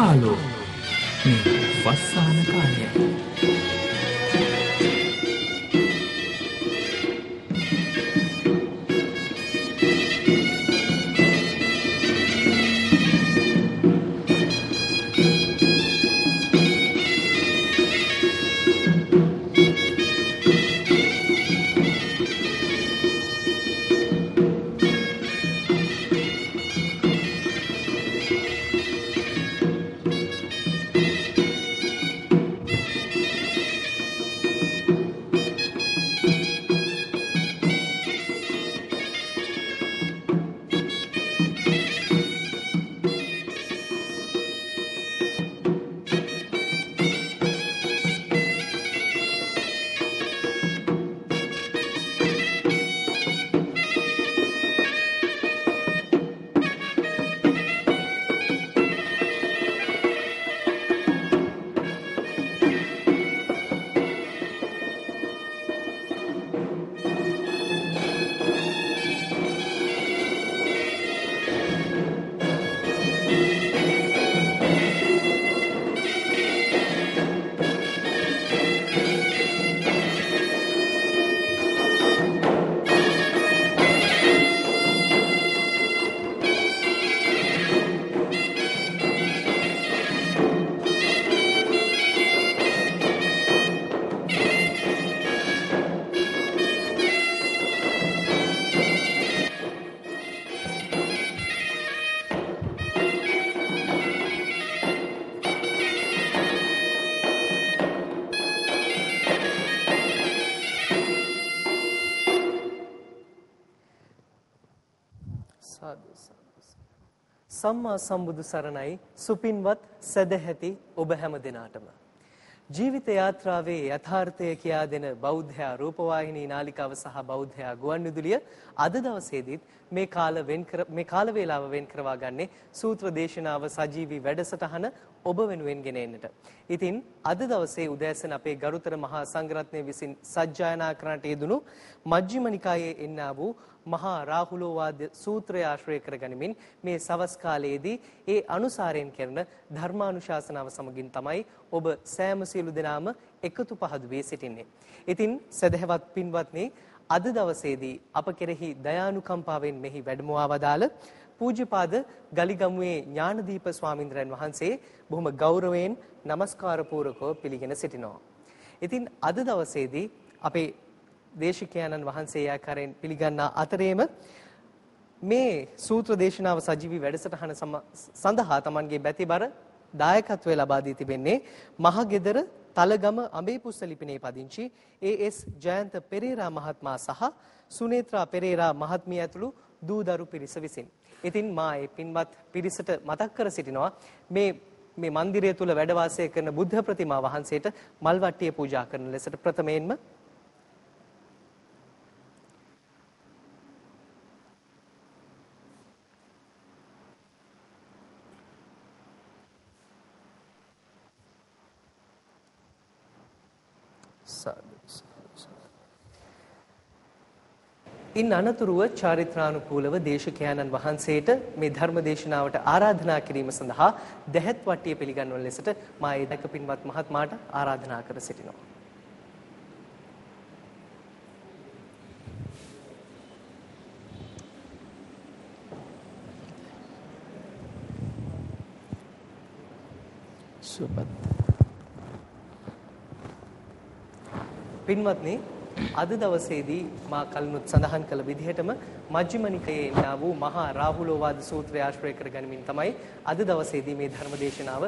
වස්සාන කාලෝ. මේ වස්සාන කාලය සම්මා සම්බුදු සරණයි. සුපින්වත් සදැහැති ඔබ හැම දිනාටම. ජීවිත යාත්‍රාවේ යථාර්ථය කියා දෙන බෞද්ධයා රූපවාහිනී නාලිකාව සහ බෞද්ධයා ගුවන්විදුලිය අද දවසේදීත් මේ කාල වෙන් කර මේ කාල වේලාව වෙන් කරවා ගන්නේ සූත්‍ර දේශනාව සජීවී වැඩසටහන ඔබ වෙනුවෙන් ගෙන එන්නට. ඉතින් අද දවසේ උදෑසන අපේ ගරුතර මහා සංඝරත්නය විසින් සජ්ජායනා කරන්නට යෙදුණු මජ්ක්‍ධිම නිකායේ එන්නා වූ මහා රාහුලෝවාද සූත්‍රය ආශ්‍රය කරගනිමින් මේ සවස් කාලයේදී ඒ අනුසාරයෙන් කරන ධර්මානුශාසනාව සමගින් තමයි ඔබ සෑම සියලු දෙනාම එකතු පහදු වී සිටින්නේ. ඉතින් සදහවත් පින්වත්නි අද දවසේදී අප කෙරෙහි දයානුකම්පාවෙන් මෙහි වැඩමවා වදාළ පූජ්‍යපාද ගලිගමුවේ ඥානදීප ස්වාමින්ද්‍රයන් වහන්සේ බොහොම ගෞරවයෙන් নমස්කාර පූරකව පිළිගෙන සිටිනවා. ඉතින් අද දවසේදී අපේ දේශිකයන්න් වහන්සේ ආකාරයෙන් පිළිගන්නා අතරේම මේ සූත්‍ර දේශනාව සජීවී වැඩසටහන සඳහා Tamanගේ බැතිබර දායකත්වය ලබා දී තිබෙන්නේ මහගෙදර තලගම අඹේපුස්ස ලිපිනේ පදිංචි ඒ.එස්. ජයන්ත පෙරේරා මහත්මයා සහ සුනේත්‍රා පෙරේරා මහත්මිය ඇතුළු දූ දරු පිරිස විසින්. ඉතින් මා ඒ පින්වත් පිරිසට මතක් කර සිටිනවා මේ මේ මන්දිරය තුල වැඩ වාසය කරන බුද්ධ ප්‍රතිමා වහන්සේට මල් වට්ටිය පූජා කරන ලෙසට ප්‍රථමයෙන්ම ඉන් අනතුරුව චාරිත්‍රානුකූලව දේශකයන්න් වහන්සේට මේ ධර්ම දේශනාවට ආරාධනා කිරීම සඳහා දැහැත් වට්ටිය පිළිගන්වන ලෙසට මා ඒ දැක පින්වත් මහත්මයාට ආරාධනා කර සිටිනවා. සුබත් පින්වත්නි අද දවසේදී මා කලිනුත් සඳහන් කළ විදිහටම මජ්ක්‍ධිම නිකායේ එන්නා වූ මහා රාහුලෝවාද සූත්‍රය ආශ්‍රය කරගනිමින් තමයි අද දවසේදී මේ ධර්ම දේශනාව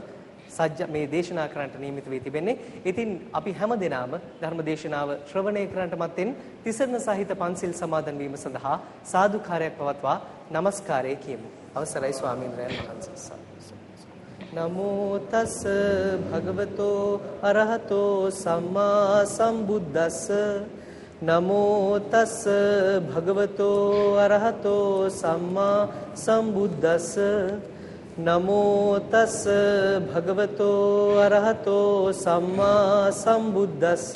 සජ්ජ මේ දේශනා කරන්නට නියමිත වී තිබෙන්නේ. ඉතින් අපි හැම දිනම ධර්ම දේශනාව ශ්‍රවණය කරන්නට මත්තෙන් තිසරණ සහිත පන්සිල් සමාදන් වීම සඳහා සාදුකාරයක් පවත්වා নমස්කාරය කියමු. අවසරයි ස්වාමීන් වහන්සේ. නමෝ තස් භගවතෝ අරහතෝ සම්මා සම්බුද්දස්ස නමෝ තස් භගවතෝ අරහතෝ සම්මා සම්බුද්දස්ස නමෝ තස් භගවතෝ අරහතෝ සම්මා සම්බුද්දස්ස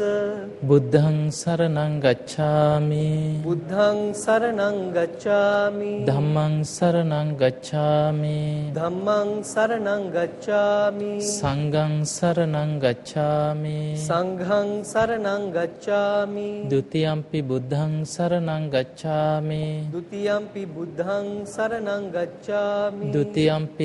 බුද්ධං සරණං ගච්ඡාමි බුද්ධං සරණං ගච්ඡාමි ධම්මං සරණං ගච්ඡාමි ධම්මං සරණං ගච්ඡාමි සංඝං සරණං ගච්ඡාමි සංඝං සරණං ගච්ඡාමි ဒ ුතියම්පි බුද්ධං සරණං ගච්ඡාමි ဒ ුතියම්පි බුද්ධං සරණං ගච්ඡාමි ဒ ුතියම්පි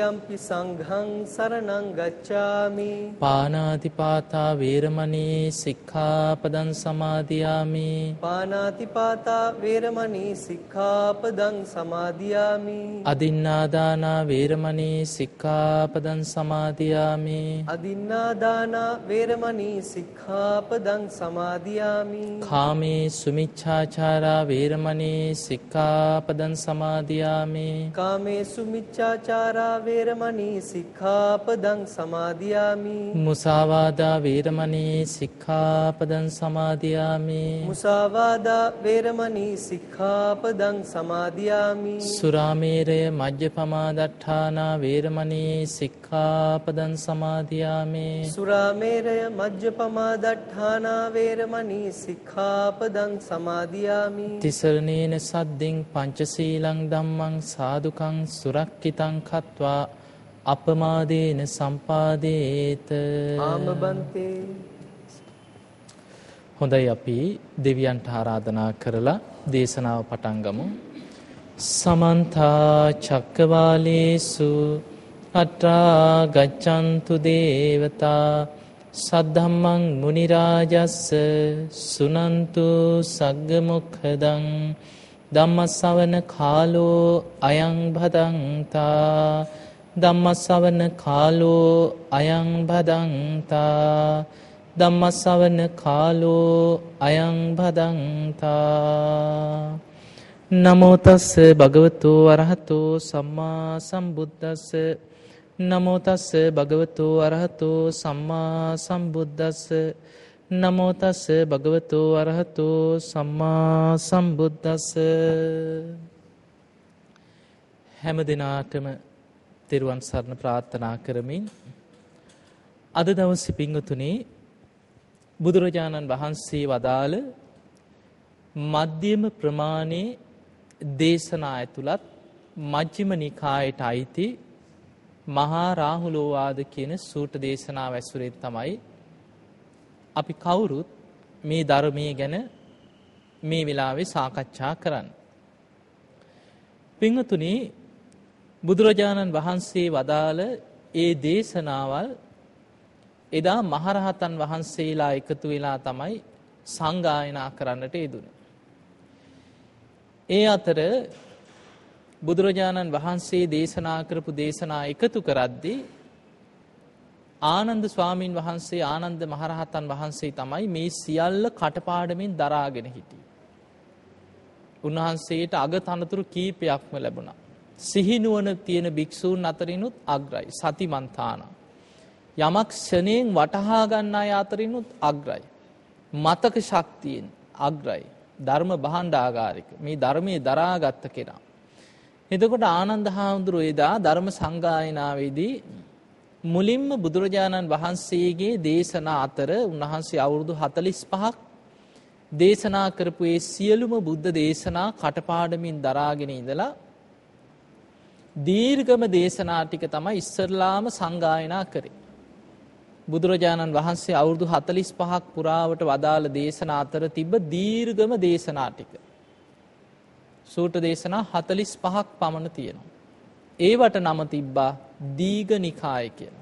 තතියම්පි සංඝං සරණං ගච්ඡාමි. පානාතිපාතා වේරමණී සික්ඛාපදං සමාදියාමි. පානාතිපාතා වේරමණී සික්ඛාපදං සමාදියාමි. අදින්නාදානා වේරමණී සික්ඛාපදං සමාදියාමි. අදින්නාදානා වේරමණී සික්ඛාපදං සමාදියාමි. කාමේ සුමිච්ඡාචාරා වේරමණී සික්ඛාපදං සමාදියාමි. කාමේසු මිච්ඡාචාරා වේරමණී සික්ඛාපදං සමාදියාමි. මුසාවාදා වේරමණී සික්ඛාපදං සමාදියාමි. මුසාවාදා වේරමණී සික්ඛාපදං සමාදියාමි. සුරාමේරය මජ්ජපමාදට්ඨානා වේරමණී සික්ඛාපදං සමාදියාමි. සුරාමේරය මජ්ජපමා දට්ඨානා වේරමණී සික්ඛාපදං සමාදියාමි. තිසරණේන සද්දින් පංචසීලං ධම්මං සාදුකං සුරක්කිතං කତ୍වා අපමාදේන සම්පාදේත. ආමබන්තේ. හොඳයි අපි දෙවියන්ට ආරාධනා කරලා දේශනාව පටන් ගමු. සමන්ත චක්කවාලේසු අත්‍රා ගච්ඡන්තු දේවතා සද්ධම්මං මුනි රාජස්ස සුනන්තු සග්ග මොක්ඛදං ධම්මස්සවන කාලෝ අයං භදංතා ධම්මස්සවන කාලෝ අයං භදංතා ධම්මස්සවන කාලෝ අයං භදංතා නමෝ තස්ස භගවතු අරහතෝ සම්මා සම්බුද්දස්ස. නමෝ තස්ස භගවතු අරහතෝ සම්මා සම්බුද්දස්ස. නමෝ තස්ස භගවතු අරහතෝ සම්මා සම්බුද්දස්ස. හැම දිනාටම තෙරුවන් සරණ ප්‍රාර්ථනා කරමින් අද දවසේ පිංගුතුනේ බුදුරජාණන් වහන්සේ වදාළ මධ්‍යම ප්‍රමාණයේ දේශනා ඇතුළත් මජ්ක්‍ධිම නිකායට අයිති මහා රාහුලෝවාද කියන සූට දේශනාව ඇසුරෙන් තමයි අපි කවුරුත් මේ ධර්මයේ ගැන මේ වෙලාවේ සාකච්ඡා කරන්න. පිංහතුනි බුදුරජාණන් වහන්සේ වදාළ ඒ දේශනාවල් එදා මහරහතන් වහන්සේලා එකතු වෙලා තමයි සංගායනා කරන්නට යෙදුන. ඒ අතර බුදුරජාණන් වහන්සේ දේශනා කරපු දේශනා එකතු කරද්දී ආනන්ද ස්වාමීන් වහන්සේ ආනන්ද මහරහතන් වහන්සේ තමයි මේ සියල්ල කටපාඩමින් දරාගෙන හිටියේ. උන්වහන්සේට අග තනතුරු කීපයක්ම ලැබුණා. සිහිනුවන තියෙන භික්‍ෂූන් අතරිනුත් අග්‍රයි සතිමන්තාන. යමක් ෂණයෙන් වටහා ගන්න අය අතරිනුත් අග්‍රයි. මතක ශක්තියෙන් අග්‍රයි. ධර්ම බහන්ඩාගාරික මේ ධර්මය දරාගත්ත කෙනා. එතකොට ආනන්ද හාමුදුරුව එදා ධර්ම සංගායනාවේදී මුලින්ම බුදුරජාණන් වහන්සේගේ දේශනා අතර උන්වහන්සේ අවුරුදු හතලිස් පහක් දේශනා කරපු ඒ සියලුම බුද්ධ දේශනා කටපාඩමින් දරාගෙන ඉඳලා දීර්ගම දේශනා ටික තමයි ඉස්සරලාම සංගායනා කරේ. බුදුරජාණන් වහන්සේ අවුරුදු හතලිස් පහක් පුරාවට වදාළ දේශනා අතර තිබ දීර්ගම දේශනා ටික. සූට දේශනා හතලිස් පහක් පමණ තියෙනවා. ඒවට නම තිබ්බා දීග නිකාය කියන.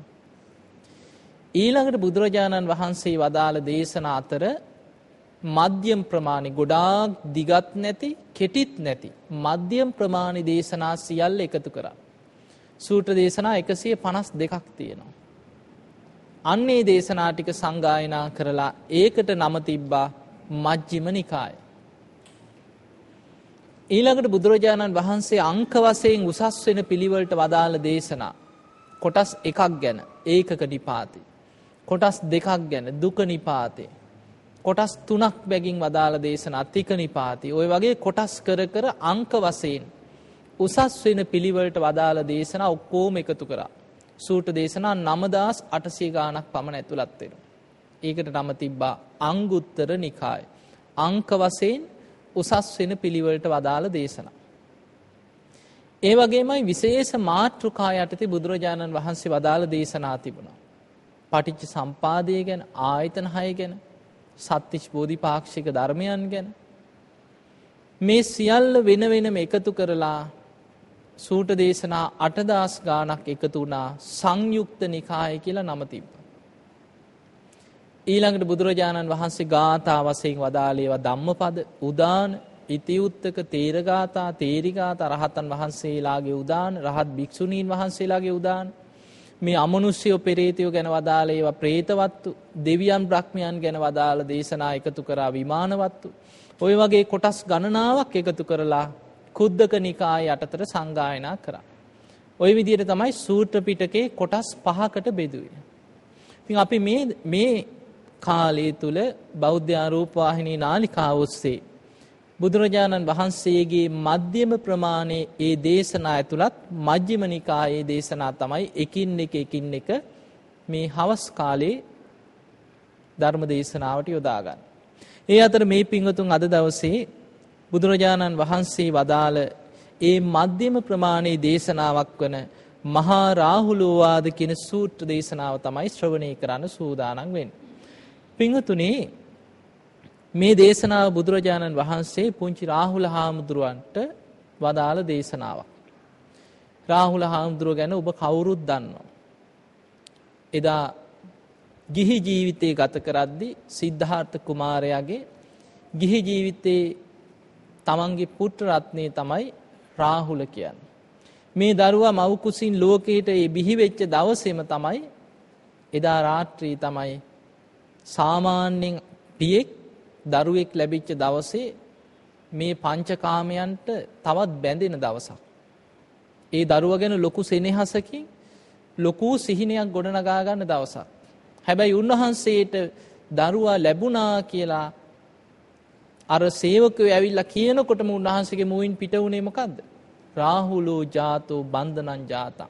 ඊළඟට බුදුරජාණන් වහන්සේ වදාළ දේශන අතර මධ්‍යම් ප්‍රමාණි ගොඩාක් දිගත් නැති කෙටිත් නැති මධ්‍යම් ප්‍රමාණි දේශනා සියල්ල එකතු කරා. සූත්‍ර දේශනා 152ක් තියෙනවා. අන්නේ දේශනා ටික සංගායනා කරලා ඒකට නම තිබ්බා මජ්ක්‍ධිම නිකාය. ඊළඟට බුදුරජාණන් වහන්සේ අංක වශයෙන් උසස් වෙන පිළිවෙලට වදාළ දේශනා කොටස් එකක් ගැන ඒකක නිපාතේ. කොටස් දෙකක් ගැන දුක නිපාතේ. කොටස් තුනක් බැගින් වදාළ දේශන අතික නිපාති. ඔය වගේ කොටස් කර කර අංක වශයෙන් උසස් වෙන පිළිවෙලට වදාළ දේශන ඔක්කෝම එකතු කරා. සූට දේශනා නමදස් අටසිය ගානක් පමණ ඇතුළත් වෙනවා. ඒකට නම තිබ්බා අංගුත්තර නිකාය. අංක වශයෙන් උසස් වෙන පිළිවෙලට වදාළ දේශනා. ඒ වගේමයි විශේෂ මාතෘකා යටතේ බුදුරජාණන් වහන්සේ වදාළ දේශනා තිබුණා. පටිච්ච සම්පාදය ගැන ආයතන හය ගැන සත්තිච් බෝධිපාක්ෂික ධර්මයන් ගැන මේ සියල්ල වෙන වෙනම එකතු කරලා සූට දේශනා අටදස් ගානක් එකතු වුණා සංයුක්ත නිකාය කියලා නම තිබ්බ. ඊළඟට බුදුරජාණන් වහන්සේ ගාථා වශයෙන් වදාළේවා ධම්මපද උදාන ඉතිඋත්තක තේරගාථා තේරිගාථා රහතන් වහන්සේලාගේ උදාන රහත් භික්ෂුණීන් වහන්සේලාගේ උදාන මේ අමනුෂ්‍යයෝ පෙරේතයෝ ගැන වදාළ ඒවා ප්‍රේතවත්තු දෙවියන් බ්‍රහ්මයන් ගැන වදාළ දේශනා එකතු කරා විමානවත්තු ඔය වගේ කොටස් ගණනාවක් එකතු කරලා කුද්දක නිකාය යටතට සංගායනා කරා. ඔය විදිහට තමයි සූත්‍ර පිටකේ කොටස් පහකට බෙදුවේ. ඉතින් අපි මේ මේ කාලය තුල බෞද්ධ ආරූපවාහිනී නාලිකාව ඔස්සේ බුදුරජාණන් වහන්සේගේ මධ්‍යම ප්‍රමාණයේ ඒ දේශනා ඇතුළත් මජ්ක්‍ධිම නිකායේ දේශනා තමයි එකින් එක එකින් එක මේ හවස් කාලේ ධර්ම දේශනාවට යොදා ගන්න. ඒ අතර මේ පින්වතුන් අද දවසේ බුදුරජාණන් වහන්සේ වදාළ ඒ මධ්‍යම ප්‍රමාණයේ දේශනාවක් වන මහා රාහුලෝවාද කියන සූත්‍ර දේශනාව තමයි ශ්‍රවණය කරන්න සූදානම් වෙන්නේ. පින්වතුනි මේ දේශනාව බුදුරජාණන් වහන්සේ පුංචි රාහුල හාමුදුරුවන්ට වදාළ දේශනාවක්. රාහුල හාමුදුරුව ගැන ඔබ කවුරුත් දන්නවා. එදා ගිහි ජීවිතේ ගත කරද්දි සිද්ධාර්ථ කුමාරයාගේ ගිහි ජීවිතේ තමන්ගේ පුත්‍ර රත්නේ තමයි රාහුල කියන්නේ. මේ දරුවා මව් කුසින් ලෝකයට ඒ බිහි වෙච්ච දවසේම තමයි එදා රාත්‍රී තමයි සාමාන්‍යයෙන් පියෙක් දරුවෙක් ලැබිච්ච දවසේ මේ පංචකාමයන්ට තවත් බැඳෙන දවසක්. ඒ දරුව ගැන ලොකු සෙනෙහසකින් ලොකු සිහිනයක් ගොඩනගා ගන්න දවසක්. හැබැයි උන්වහන්සේට දරුවා ලැබුණා කියලා අර සේවකයෝ ඇවිල්ලා කියනකොටම උන්වහන්සේගේ මුවින් පිට වුණේ මොකද්ද? රාහුලෝ ජාතෝ බන්ධනං ජාතා.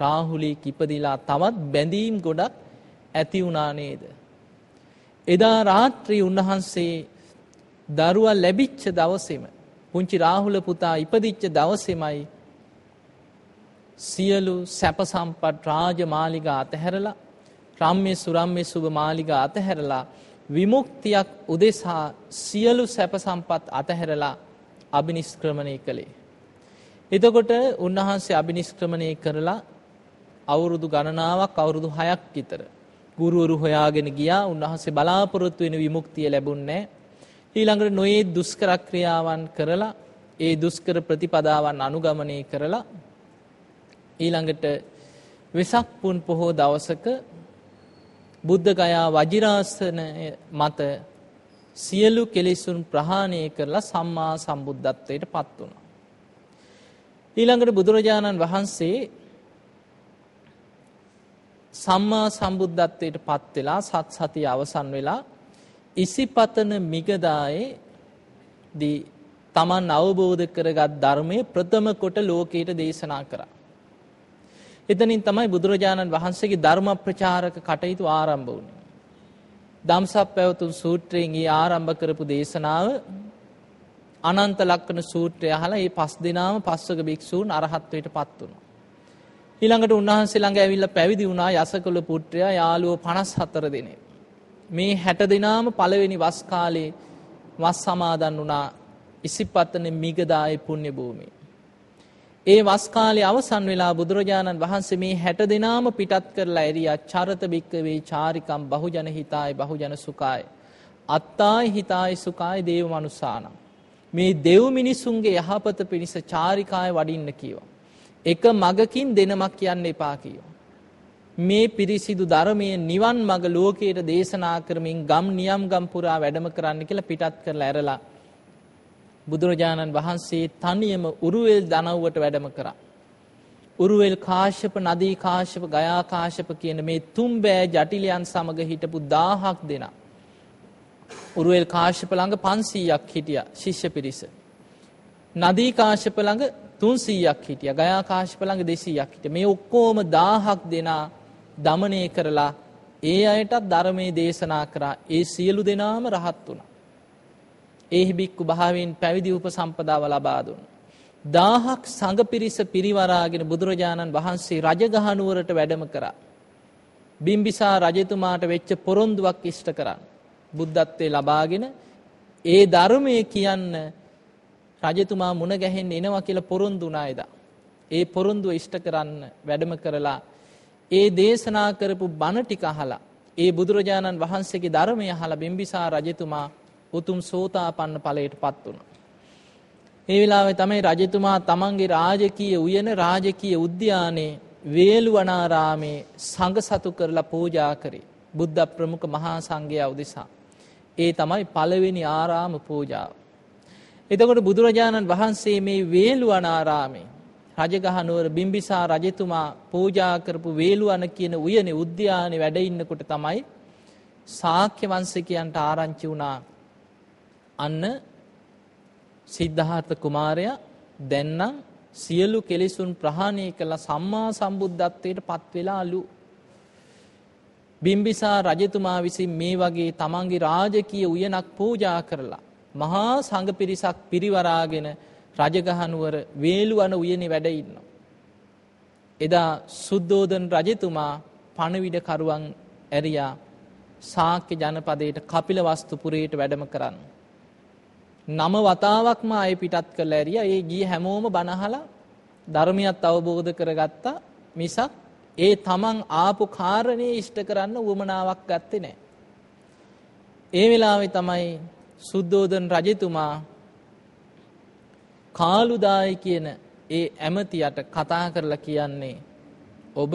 රාහුලී කිපදිලා තවත් බැඳීම් ගොඩක් ඇති වුණා නේද? එදා රාත්‍රී උන්වහන්සේ දරුවා ලැබිච්ච දවසේම පුංචි රාහුල පුතා ඉපදිච්ච දවසේමයි සියලු සැප සම්පත් රාජ මාලිගා අතහැරලා රම්ම්‍ය සුරම්ම්‍ය සුභ මාලිගා අතහැරලා විමුක්තියක් උදෙසා සියලු සැප සම්පත් අතහැරලා අභිනිස්ක්‍රමණය කළේ. එතකොට උන්වහන්සේ අභිනිස්ක්‍රමණය කරලා අවුරුදු ගණනාවක් අවුරුදු හයක් විතර ගුරුවරු හොයාගෙන ගියා උන්වහන්සේ බලාපොරොත්තු වෙන විමුක්තිය ලැබුණේ ඊළඟට නොයේ දුෂ්කර ක්‍රියාවන් කරලා ඒ දුෂ්කර ප්‍රතිපදාවන් අනුගමනය කරලා ඊළඟට වෙසක් පුන් පොහෝ දවසක බුද්ධ ගයා වජිරාසනය මත සියලු කෙලෙසුන් ප්‍රහාණය කරලා සම්මා සම්බුද්ධත්වයට පත් වුණා. ඊළඟට බුදුරජාණන් වහන්සේ සම්මා සම්බුද්ධත්වයට පත් වෙලා සත් සතිය අවසන් වෙලා ඉසිපතන මිගදායේ දී තමන් අවබෝධ කරගත් ධර්මයේ ප්‍රථම කොට ලෝකයට දේශනා කරා. එතනින් තමයි බුදුරජාණන් වහන්සේගේ ධර්ම ප්‍රචාරක කටයුතු ආරම්භ වුණේ. ධම්සප් පැවතුම් සූත්‍රයෙන් ඊ ආරම්භ කරපු දේශනාව අනන්ත ලක්කන සූත්‍රය අහලා මේ පස් දිනාම පස්වක භික්ෂූන් අරහත්ත්වයට පත් වුණා. ඊළඟට උන්වහන්සේ ළඟ ඇවිල්ලා පැවිදි වුණා යසකුල පුත්‍රයා යාළුවෝ 54 දෙනෙක්. මේ 60 දිනාම පළවෙනි වස් කාලේ වස් සමාදන් වුණා ඉසිපතන මිගදායේ පුණ්‍ය භූමියේ. ඒ වස් කාලේ අවසන් වෙලා බුදුරජාණන් වහන්සේ මේ 60 දිනාම පිටත් කරලා එරියා චරත බික්කවේ චාරිකම් බහුජන හිතාය බහුජන සුඛාය අත්තාය හිතාය සුඛාය දේව මනුසානම් මේ දෙව් මිනිසුන්ගේ යහපත පිණිස චාරිකාය වඩින්න කීවා. එක මගකින් දෙනමක් කියන්න එපා කියෝ. මේ පිරිසිදු ධර්මයේ නිවන් මඟ ලෝකයට දේශනා කරමින් ගම් නියම් ගම් පුරා වැඩම කරන්න කියලා පිටත් කරලා ඇරලා බුදුරජාණන් වහන්සේ තනියම උරුවෙල් දනව්වට වැඩම කරා. උරුවෙල් කාශ්‍යප නදී කාශ්‍යප ගයා කාශ්‍යප කියන මේ තුන් බෑ ජටිලයන් සමග හිටපු 1000ක් දෙනා. උරුවෙල් කාශ්‍යප ළඟ 500ක් හිටියා ශිෂ්‍ය පිරිස. නදී කාශ්‍යප ළඟ 300ක් හිටියා. ගයා කාශ්‍යප ළඟ 200ක් හිටියා. මේ ඔක්කොම 1000ක් දෙනා දමනය කරලා ඒ අයටත් ධර්මයේ දේශනා කරා. ඒ සියලු දෙනාම රහත් වුණා. ඒහි බික්කු භාවයෙන් පැවිදි උපසම්පදාව ලබා දුන්නා. දාහක් සඟ පිරිස පිරිවරාගෙන බුදුරජාණන් වහන්සේ රජගහනුවරට වැඩම කරා. බිම්බිසා රජතුමාට වෙච්ච පොරොන්දුවක් ඉෂ්ට කරන්න. බුද්ධත්වයේ ලබාගෙන ඒ ධර්මය කියන්න රජතුමා මුණ ගැහෙන්න එනවා කියලා පොරොන්දු වුණා එදා. ඒ පොරොන්දුව ඉෂ්ට කරන්න වැඩම කරලා ඒ දේශනා කරපු බණ ටික අහලා ඒ බුදුරජාණන් වහන්සේගේ ධර්මය අහලා බිම්බිසා රජතුමා උතුම් සෝතාපන්න ඵලයටපත් වුණා. ඒ වෙලාවේ තමයි රජතුමා තමන්ගේ රාජකීය උයන රාජකීය උද්‍යානයේ වේළුවනාරාමේ සංඝ සතු කරලා පූජා කරේ. බුද්ධ ප්‍රමුඛ මහා සංඝයා උදෙසා. ඒ තමයි පළවෙනි ආරාම පූජාව. එතකොට බුදුරජාණන් වහන්සේ මේ වේළුවනාරාමේ රජගහ නුවර බිම්බිසා රජතුමා පූජා කරපු වේළුවන කියන උයනේ උද්‍යානයේ වැඩ ඉන්නකොට තමයි ශාක්‍ය වංශිකයන්ට ආරංචි වුණා අන්න සිද්ධාර්ථ කුමාරයා දැන්නම් සියලු කෙලෙසුන් ප්‍රහාණය කළ සම්මා සම්බුද්ධත්වයට පත් වෙලාලු. බිම්බිසා රජතුමා විසින් මේ වගේ තමන්ගේ රාජකීය උයනක් පූජා කරලා මහා සංඝ පිරිසක් පිරිවරාගෙන රජගහනුවර වේලුවන උයනේ වැඩ ඉන්නවා. එදා සුද්ධෝදන රජතුමා පණවිඩ කරුවන් ඇරියා ශාක්‍ය ජනපදයට කපිලවස්තු පුරයට වැඩම කරන්න. නම වතාවක්ම අය පිටත් කරලා ඇරියා. ඒ ගිය හැමෝම බනහලා ධර්මියත් අවබෝධ කරගත්තා. මිසක් ඒ තමන් ආපු කාරණේ ඉෂ්ට කරන්න උවමනාවක් ගත්තේ නැහැ. ඒ වෙලාවේ තමයි සුද්ධෝදන රජතුමා කාලුදායි කියන ඒ ඇමතියට කතා කරලා කියන්නේ ඔබ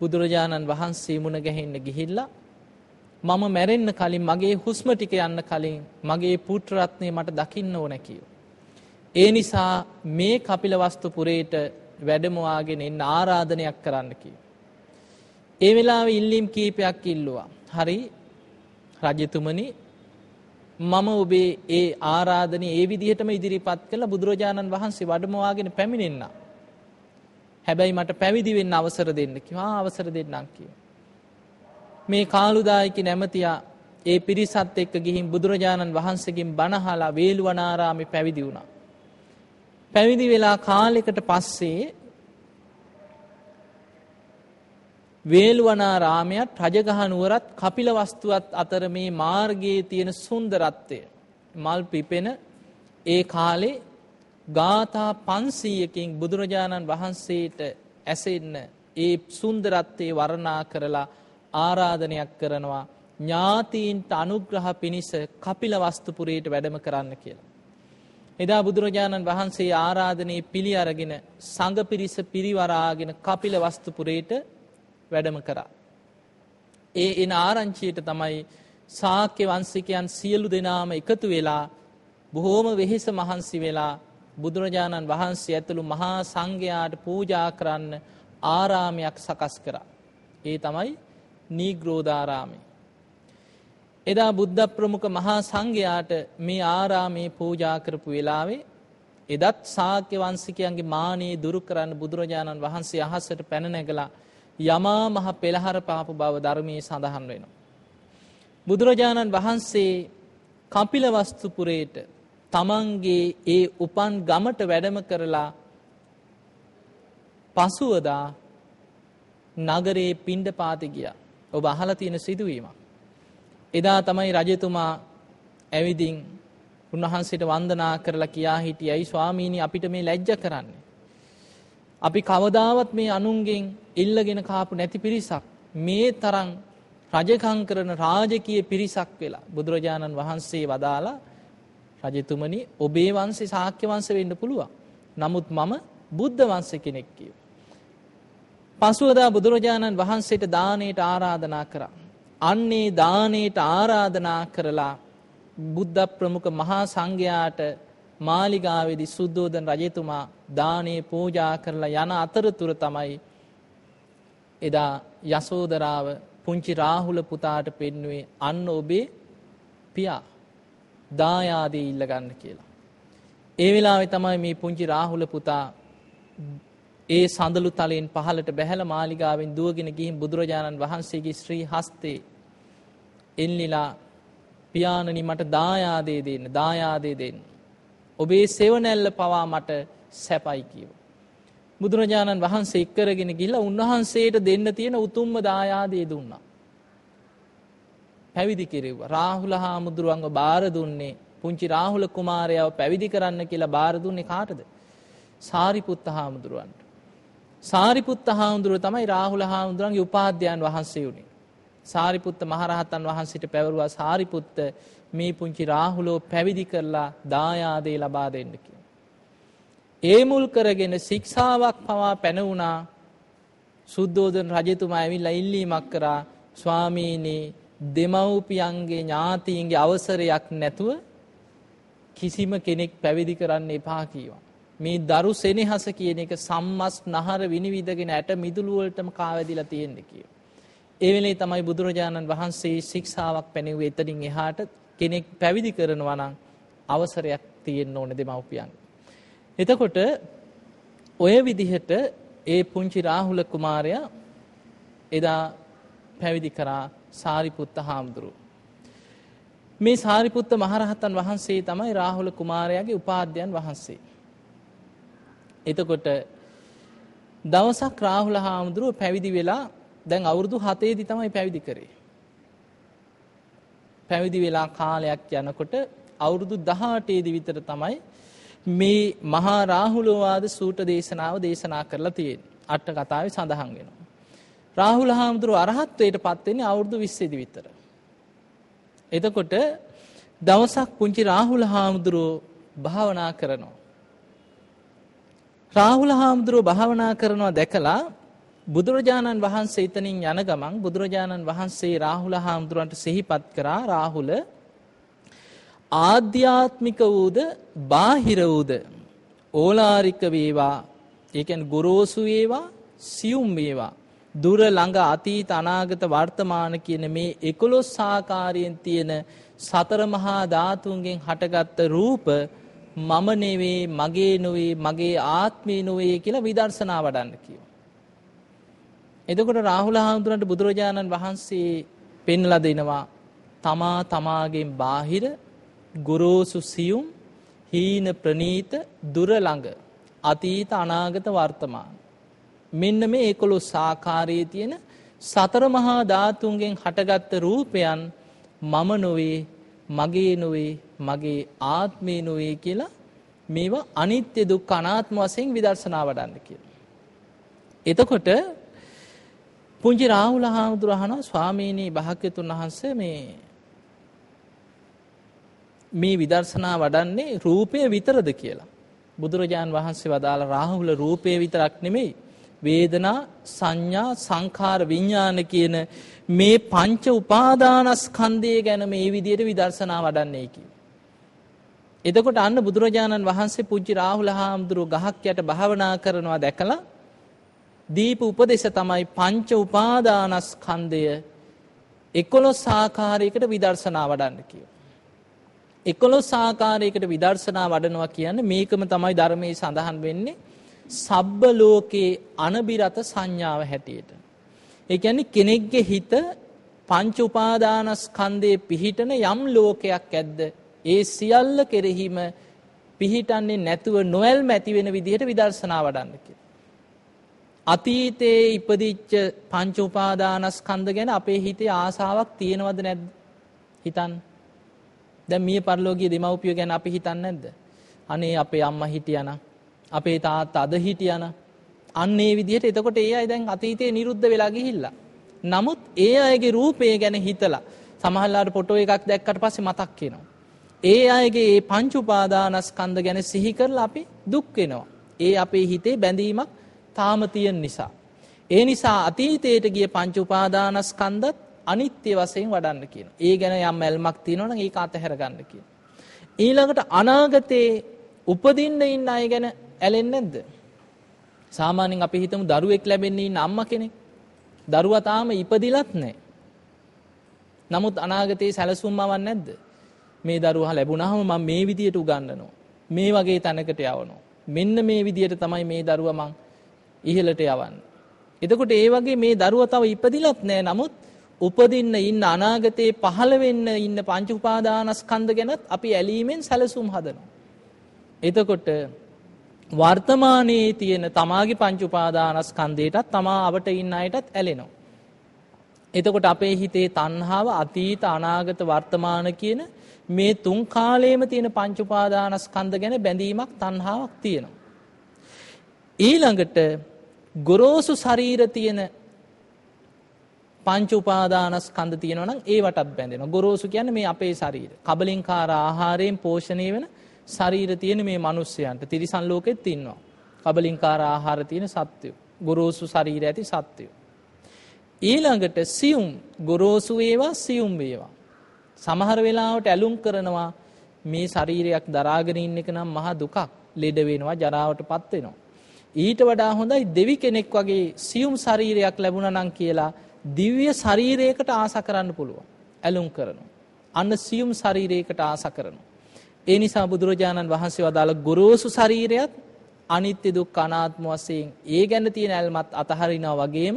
බුදුරජාණන් වහන්සේ මුණ ගැහෙන්න ගිහිල්ලා මම මැරෙන්න කලින් මගේ හුස්ම ටික යන්න කලින් මගේ පුත්‍රරත්නය මට දකින්න ඕන කියෝ. ඒ නිසා මේ කපිලවස්තු පුරේට වැඩමවාගෙන එන්න ආරාධනයක් කරන්න කිය. ඒ වෙලාවේ ඉල්ලීම් කීපයක් ඉල්ලුවා. හරි රජතුමනි මම ඔබේ ඒ ආරාධනය ඒ විදිහටම ඉදිරිපත් කළ බුදුරජාණන් වහන්සේ වඩමවාගෙන පැමිණෙන්න. හැබැයි මට පැවිදි වෙන්න අවසර දෙන්න කිව්වා අවසර දෙන්නම් කිව්වා. මේ කාලුදායික නැමතියා ඒ පිරිසත් එක්ක ගිහින් බුදුරජාණන් වහන්සේගෙන් බණහලා වේළුවනාරාමේ පැවිදි වුණා. පැවිදි වෙලා කාලෙකට පස්සේ වේළුවනාරාමයත් රජගහ නුවරත් කපිලවස්තුවත් අතර මේ මාර්ගයේ තියෙන සුන්දරත්වය මල් පිපෙන ඒ කාලේ ගාථා 500කින් බුදුරජාණන් වහන්සේට ඇසෙන්න ඒ සුන්දරත්වයේ වර්ණනා කරලා ආරාධනයක් කරනවා ඥාතීන්ට අනුග්‍රහ පිණිස කපිලවස්තුපුරයට වැඩම කරන්න කියලා. එදා බුදුරජාණන් වහන්සේ ආරාධනයේ පිළි අරගෙන සංඝ පිරිස පිරිවරාගෙන කපිලවස්තුපුරයට වැඩම කරා. ඒ එන ආරංචියට තමයි ශාක්‍ය වංශිකයන් සියලු දෙනාම එකතු වෙලා බොහෝම වෙහෙස මහන්සි වෙලා බුදුරජාණන් වහන්සේ ඇතුළු මහා සංඝයාට පූජා කරන්න ආරාමයක් සකස් කරා. ඒ තමයි නීග්‍රෝධාරාමය. එදා බුද්ධ ප්‍රමුඛ මහා සංඝයාට මේ ආරාමේ පූජා කරපු වෙලාවේ එදත් ශාක්‍ය වංශිකයන්ගේ මානෙ දුරු කරන්න බුදුරජාණන් වහන්සේ අහසට පැන නැගලා යමා මහ පෙළහර පාපු බව ධර්මයේ සඳහන් වෙනවා. බුදුරජාණන් වහන්සේ කපිලවස්තුපුරේට තමන්ගේ ඒ උපන් ගමට වැඩම කරලා පසුවදා නගරේ පිණ්ඩ පාති ගියා. ඔබ අහලා තියෙන සිදුවීමක්. එදා තමයි රජතුමා ඇවිදින් උන්වහන්සේට වන්දනා කරලා කියා හිටියයි ස්වාමීනි අපිට මේ ලැජ්ජ කරන්නේ. අපි කවදාවත් මේ අනුන්ගෙන් ඉල්ලගෙන කාපු නැති පිරිසක් මේ තරම් රජකම් කරන රාජකීය පිරිසක් වෙලා බුදුරජාණන් වහන්සේ වදාලා රජතුමනි ඔබේ වංශේ ශාක්‍ය වංශ වෙන්න පුළුවන්. නමුත් මම බුද්ධ වංශ කෙනෙක් කියව. පසුවදා බුදුරජාණන් වහන්සේට දානයට ආරාධනා කරා. අන්නේ දානයට ආරාධනා කරලා බුද්ධ ප්‍රමුඛ මහා සංඝයාට මාලිගාවේදී සුද්ධෝදන රජතුමා දානේ පූජා කරලා යන අතරතුර තමයි එදා යසෝදරාව පුංචි රාහුල පුතාට පෙන්වුවේ අන්න ඔබේ පියා දායාදේ ඉල්ල ගන්න කියලා. ඒ වෙලාවේ තමයි මේ පුංචි රාහුල පුතා ඒ සඳලු තලයෙන් පහළට බැහැල මාලිගාවෙන් දුවගෙන ගිහින් බුදුරජාණන් වහන්සේගේ ශ්‍රී හස්තේ එල්ලිලා පියාණනි මට දායාදේ දෙන්න දායාදේ දෙන්න. ඔබේ සෙවණැල්ල පවා මට සැපයි කියව. බුදුරජාණන් වහන්සේ එක්කරගෙන ගිහිල්ලා උන්වහන්සේට දෙන්න තියෙන උතුම්ම දායාදේ දුන්නා. පැවිදි කෙරෙව්වා. රාහුල හාමුදුරුවන්ව බාර දුන්නේ පුංචි රාහුල කුමාරයාව පැවිදි කරන්න කියලා බාර දුන්නේ කාටද? සාරිපුත්ත හාමුදුරුවන්ට. සාරිපුත්ත හාමුදුරුව තමයි රාහුල හාමුදුරුවන්ගේ උපාධ්‍යයන් වහන්සේ වුණේ. සාරිපුත්ත මහරහතන් වහන්සේට පැවරුවා සාරිපුත්ත මේ පුංචි රාහුලෝ පැවිදි කරලා දායාදේ ලබා දෙන්න කියලා. ඒ මුල් කරගෙන ශික්ෂාවක් පවා පැනවුණා සුද්ධෝදන රජතුමා ඇවිල්ලා ඉල්ලීමක් කරා ස්වාමීනි දෙමව්පියන්ගේ ඥාතීන්ගේ අවසරයක් නැතුව කිසිම කෙනෙක් පැවිදි කරන්න එපා කීවා. මේ දරු සෙනෙහස කියන එක සම්මස් නහර විනිවිදගෙන ඇට මිදුළු වලටම කාවැදිලා තියෙන්නේ කියලා. ඒ වෙලේ තමයි බුදුරජාණන් වහන්සේ ශික්ෂාවක් පැනෙව්වේ එතනින් එහාට කෙනෙක් පැවිදි කරනවා නම් අවසරයක් තියෙන්න ඕනේ දෙමව්පියන්. එතකොට ඔය විදිහට ඒ පුංචි රාහුල කුමාරයා එදා පැවිදි කරා සාරිපුත්ත හාමුදුරුව. මේ සාරිපුත්ත මහරහතන් වහන්සේ තමයි රාහුල කුමාරයාගේ උපාධ්‍යයන් වහන්සේ. එතකොට දවසක් රාහුල හාමුදුරුව පැවිදි වෙලා දැන් අවුරුදු හතේදි තමයි පැවිදි කරේ. පැවිදි වෙලා කාලයක් යනකොට අවුරුදු දහටේදි විතර තමයි මේ මහා රාහුලවාද සූට දේශනාව දේශනා කරලා තියෙන. අට්ට කතාවේ සඳහන් වෙනවා. රාහුල හාමුදුරුව අරහත්වයට පත්වෙන්නේ අවුරුදු විස්සේදි විතර. එතකොට දවසක් පුංචි රාහුල හාමුදුරුව භාවනා කරනවා. රාහුල හාමුදුරුව භාවනා කරනවා දැකලා බුදුරජාණන් වහන්සේ එතනින් යන ගමන් බුදුරජාණන් වහන්සේ රාහුල හාමුදුරන්ට සිහිපත් කරා රාහුල ආධ්‍යාත්මික වූද බාහිර වූද ඕලාරික වේවා ඒ කියන්නේ ගොරෝසු වේවා සියුම් වේවා දුර ළඟ අතීත අනාගත වර්තමාන කියන මේ 11 ආකාරයෙන් තියෙන සතර මහා ධාතුන්ගෙන් හටගත්ත රූප මම නෙවෙයි මගේ නොවේ මගේ ආත්මේ නොවේ කියලා විදර්ශනා වඩන්න කියනවා. එතකොට රාහුල හාමුදුරන්ට බුදුරජාණන් වහන්සේ පෙන්ලා දෙනවා තමා තමාගෙන් බාහිර ගුරුසු සියුම් හීන ප්‍රනීත දුර ළඟ අතීත අනාගත වර්තමාන මෙන්න මේ 11 ආකාරයේ තියෙන සතර මහා ධාතුන්ගෙන් හටගත්ත රූපයන් මම නොවේ මගේ නොවේ මගේ ආත්මේ නොවේ කියලා මේවා අනිත්‍ය දුක්ඛ අනාත්ම වශයෙන් විදර්ශනා වඩන්න කියලා. එතකොට පුංචි රාහුල හාමුදුර අහනවා ස්වාමීනි භාග්‍යතුන් වහන්සේ මේ මේ විදර්ශනා වඩන්නේ රූපය විතරද කියලා. බුදුරජාන් වහන්සේ වදාළ රාහුල රූපය විතරක් නෙමෙයි වේදනා සංඥා සංඛාර විඥාන කියන මේ පංච උපාදානස්කන්ධය ගැන මේ විදිහට විදර්ශනා වඩන්නේ කියලා. එතකොට අන්න බුදුරජාණන් වහන්සේ පුංචි රාහුල හාමුදුරුව ගහක් යට භාවනා කරනවා දැකලා දීප උපදේශ තමයි පංච උපාදානස්කන්ධය 11 ආකාරයකට විදර්ශනා වඩන්න කියනවා. 11 ආකාරයකට විදර්ශනා වඩනවා කියන්නේ මේකම තමයි ධර්මයේ සඳහන් වෙන්නේ සබ්බ ලෝකේ අනබිරත සංඥාව හැටියට. ඒ කියන්නේ කෙනෙක්ගේ හිත පංච උපාදානස්කන්ධයේ පිහිටන යම් ලෝකයක් ඇද්ද ඒ සියල්ල කෙරෙහිම පිහිටන්නේ නැතුව නොඇල්ම ඇති වෙන විදිහට විදර්ශනා වඩන්න කියලා. අතීතයේ ඉපදිච්ච පංච උපාදානස්කන්ධ ගැන අපේ හිතේ ආසාවක් තියෙනවද නැද්ද? හිතන්න. දැන් මිය පරලෝකීය දෙමව්පියෝ ගැන අපි හිතන්නේ නැද්ද? අනේ අපේ අම්මා හිටියානම් අපේ තාත්තා අද හිටියානම් අන්න ඒ විදිහට එතකොට ඒ අය දැන් අතීතයේ නිරුද්ධ වෙලා ගිහිල්ලා. නමුත් ඒ අයගේ රූපය ගැන හිතලා සමහරලාට ෆොටෝ එකක් දැක්කට පස්සේ මතක් වෙනවා. ඒ අයගේ මේ පංච උපාදානස්කන්ධ ගැන සිහි කරලා අපි දුක් වෙනවා. ඒ අපේ හිතේ බැඳීමක් තාම තියෙන නිසා. ඒ නිසා අතීතයට ගිය පංච උපාදානස්කන්ධත් අනිත්‍ය වශයෙන් වඩන්න කියන. ඒ ගැන යම් ඇල්මක් තියෙනවා නම් ඒක අතහැර ගන්න කියන. ඊළඟට අනාගතේ උපදින්න ඉන්න අය ගැන ඇලෙන්නේ නැද්ද? සාමාන්‍යයෙන් අපි හිතමු දරුවෙක් ලැබෙන්නේ ඉන්න අම්මා කෙනෙක්. දරුවා තාම ඉපදිලත් නැහැ. නමුත් අනාගතේ සැලසුම්මවක් නැද්ද? මේ දරුවා ලැබුණාම මම මේ විදියට උගන්වනවා. මේ වගේ තැනකට යවනවා. මෙන්න මේ විදියට තමයි මේ දරුවා මං ඉහළට යවන්නේ. එතකොට ඒ වගේ මේ දරුවා තව ඉපදිලත් නැහැ. නමුත් උපදින්න ඉන්න අනාගතේ පහළ වෙන්න ඉන්න පංච උපාදානස්කන්ධ ගැනත් අපි ඇලීමෙන් සැලසුම් හදනවා. එතකොට වර්තමානයේ තියෙන තමාගේ පංච උපාදානස්කන්ධයටත් තමා අවට ඉන්න අයටත් ඇලෙනවා. එතකොට අපේ හිතේ තණ්හාව අතීත අනාගත වර්තමාන කියන මේ තුන් කාලයේම තියෙන පංච උපාදානස්කන්ධ ගැන බැඳීමක් තණ්හාවක් තියෙනවා. ඊළඟට ගොරෝසු ශරීර තියෙන පංච උපාදානස්කන්ධ තියෙනවා නම් ඒවටත් බැඳෙනවා. ගොරෝසු කියන්නේ මේ අපේ ශරීර. කබලින්කාර ආහාරයෙන් පෝෂණය වෙන ශරීර තියෙන මේ මිනිස්යන්ට තිරිසන් ලෝකෙත් ඉන්නවා. කබලින්කාර ආහාර තියෙන සත්වයෝ. ගොරෝසු ශරීර ඇති සත්වයෝ. ඊළඟට සියුම් ගොරෝසු වේවා සියුම් වේවා. සමහර වෙලාවට ඇලුම් කරනවා මේ ශරීරයක් දරාගෙන ඉන්න එක නම් මහා දුකක්. ලෙඩ වෙනවා, ජරාවටපත් වෙනවා. ඊට වඩා හොඳයි දෙවි කෙනෙක් වගේ සියුම් ශරීරයක් ලැබුණා නම් කියලා දිව්‍ය ශරීරයකට ආස කරන්න පුළුවන්. ඇලුම් කරනවා. අන්න සියුම් ශරීරයකට ආස කරනවා. ඒ නිසා බුදුරජාණන් වහන්සේ වදාළ ගොරෝසු ශරීරයත් අනිත්‍ය දුක්ඛ අනාත්ම වශයෙන් ඒ ගැන තියෙන ඇල්මත් අතහරිනවා වගේම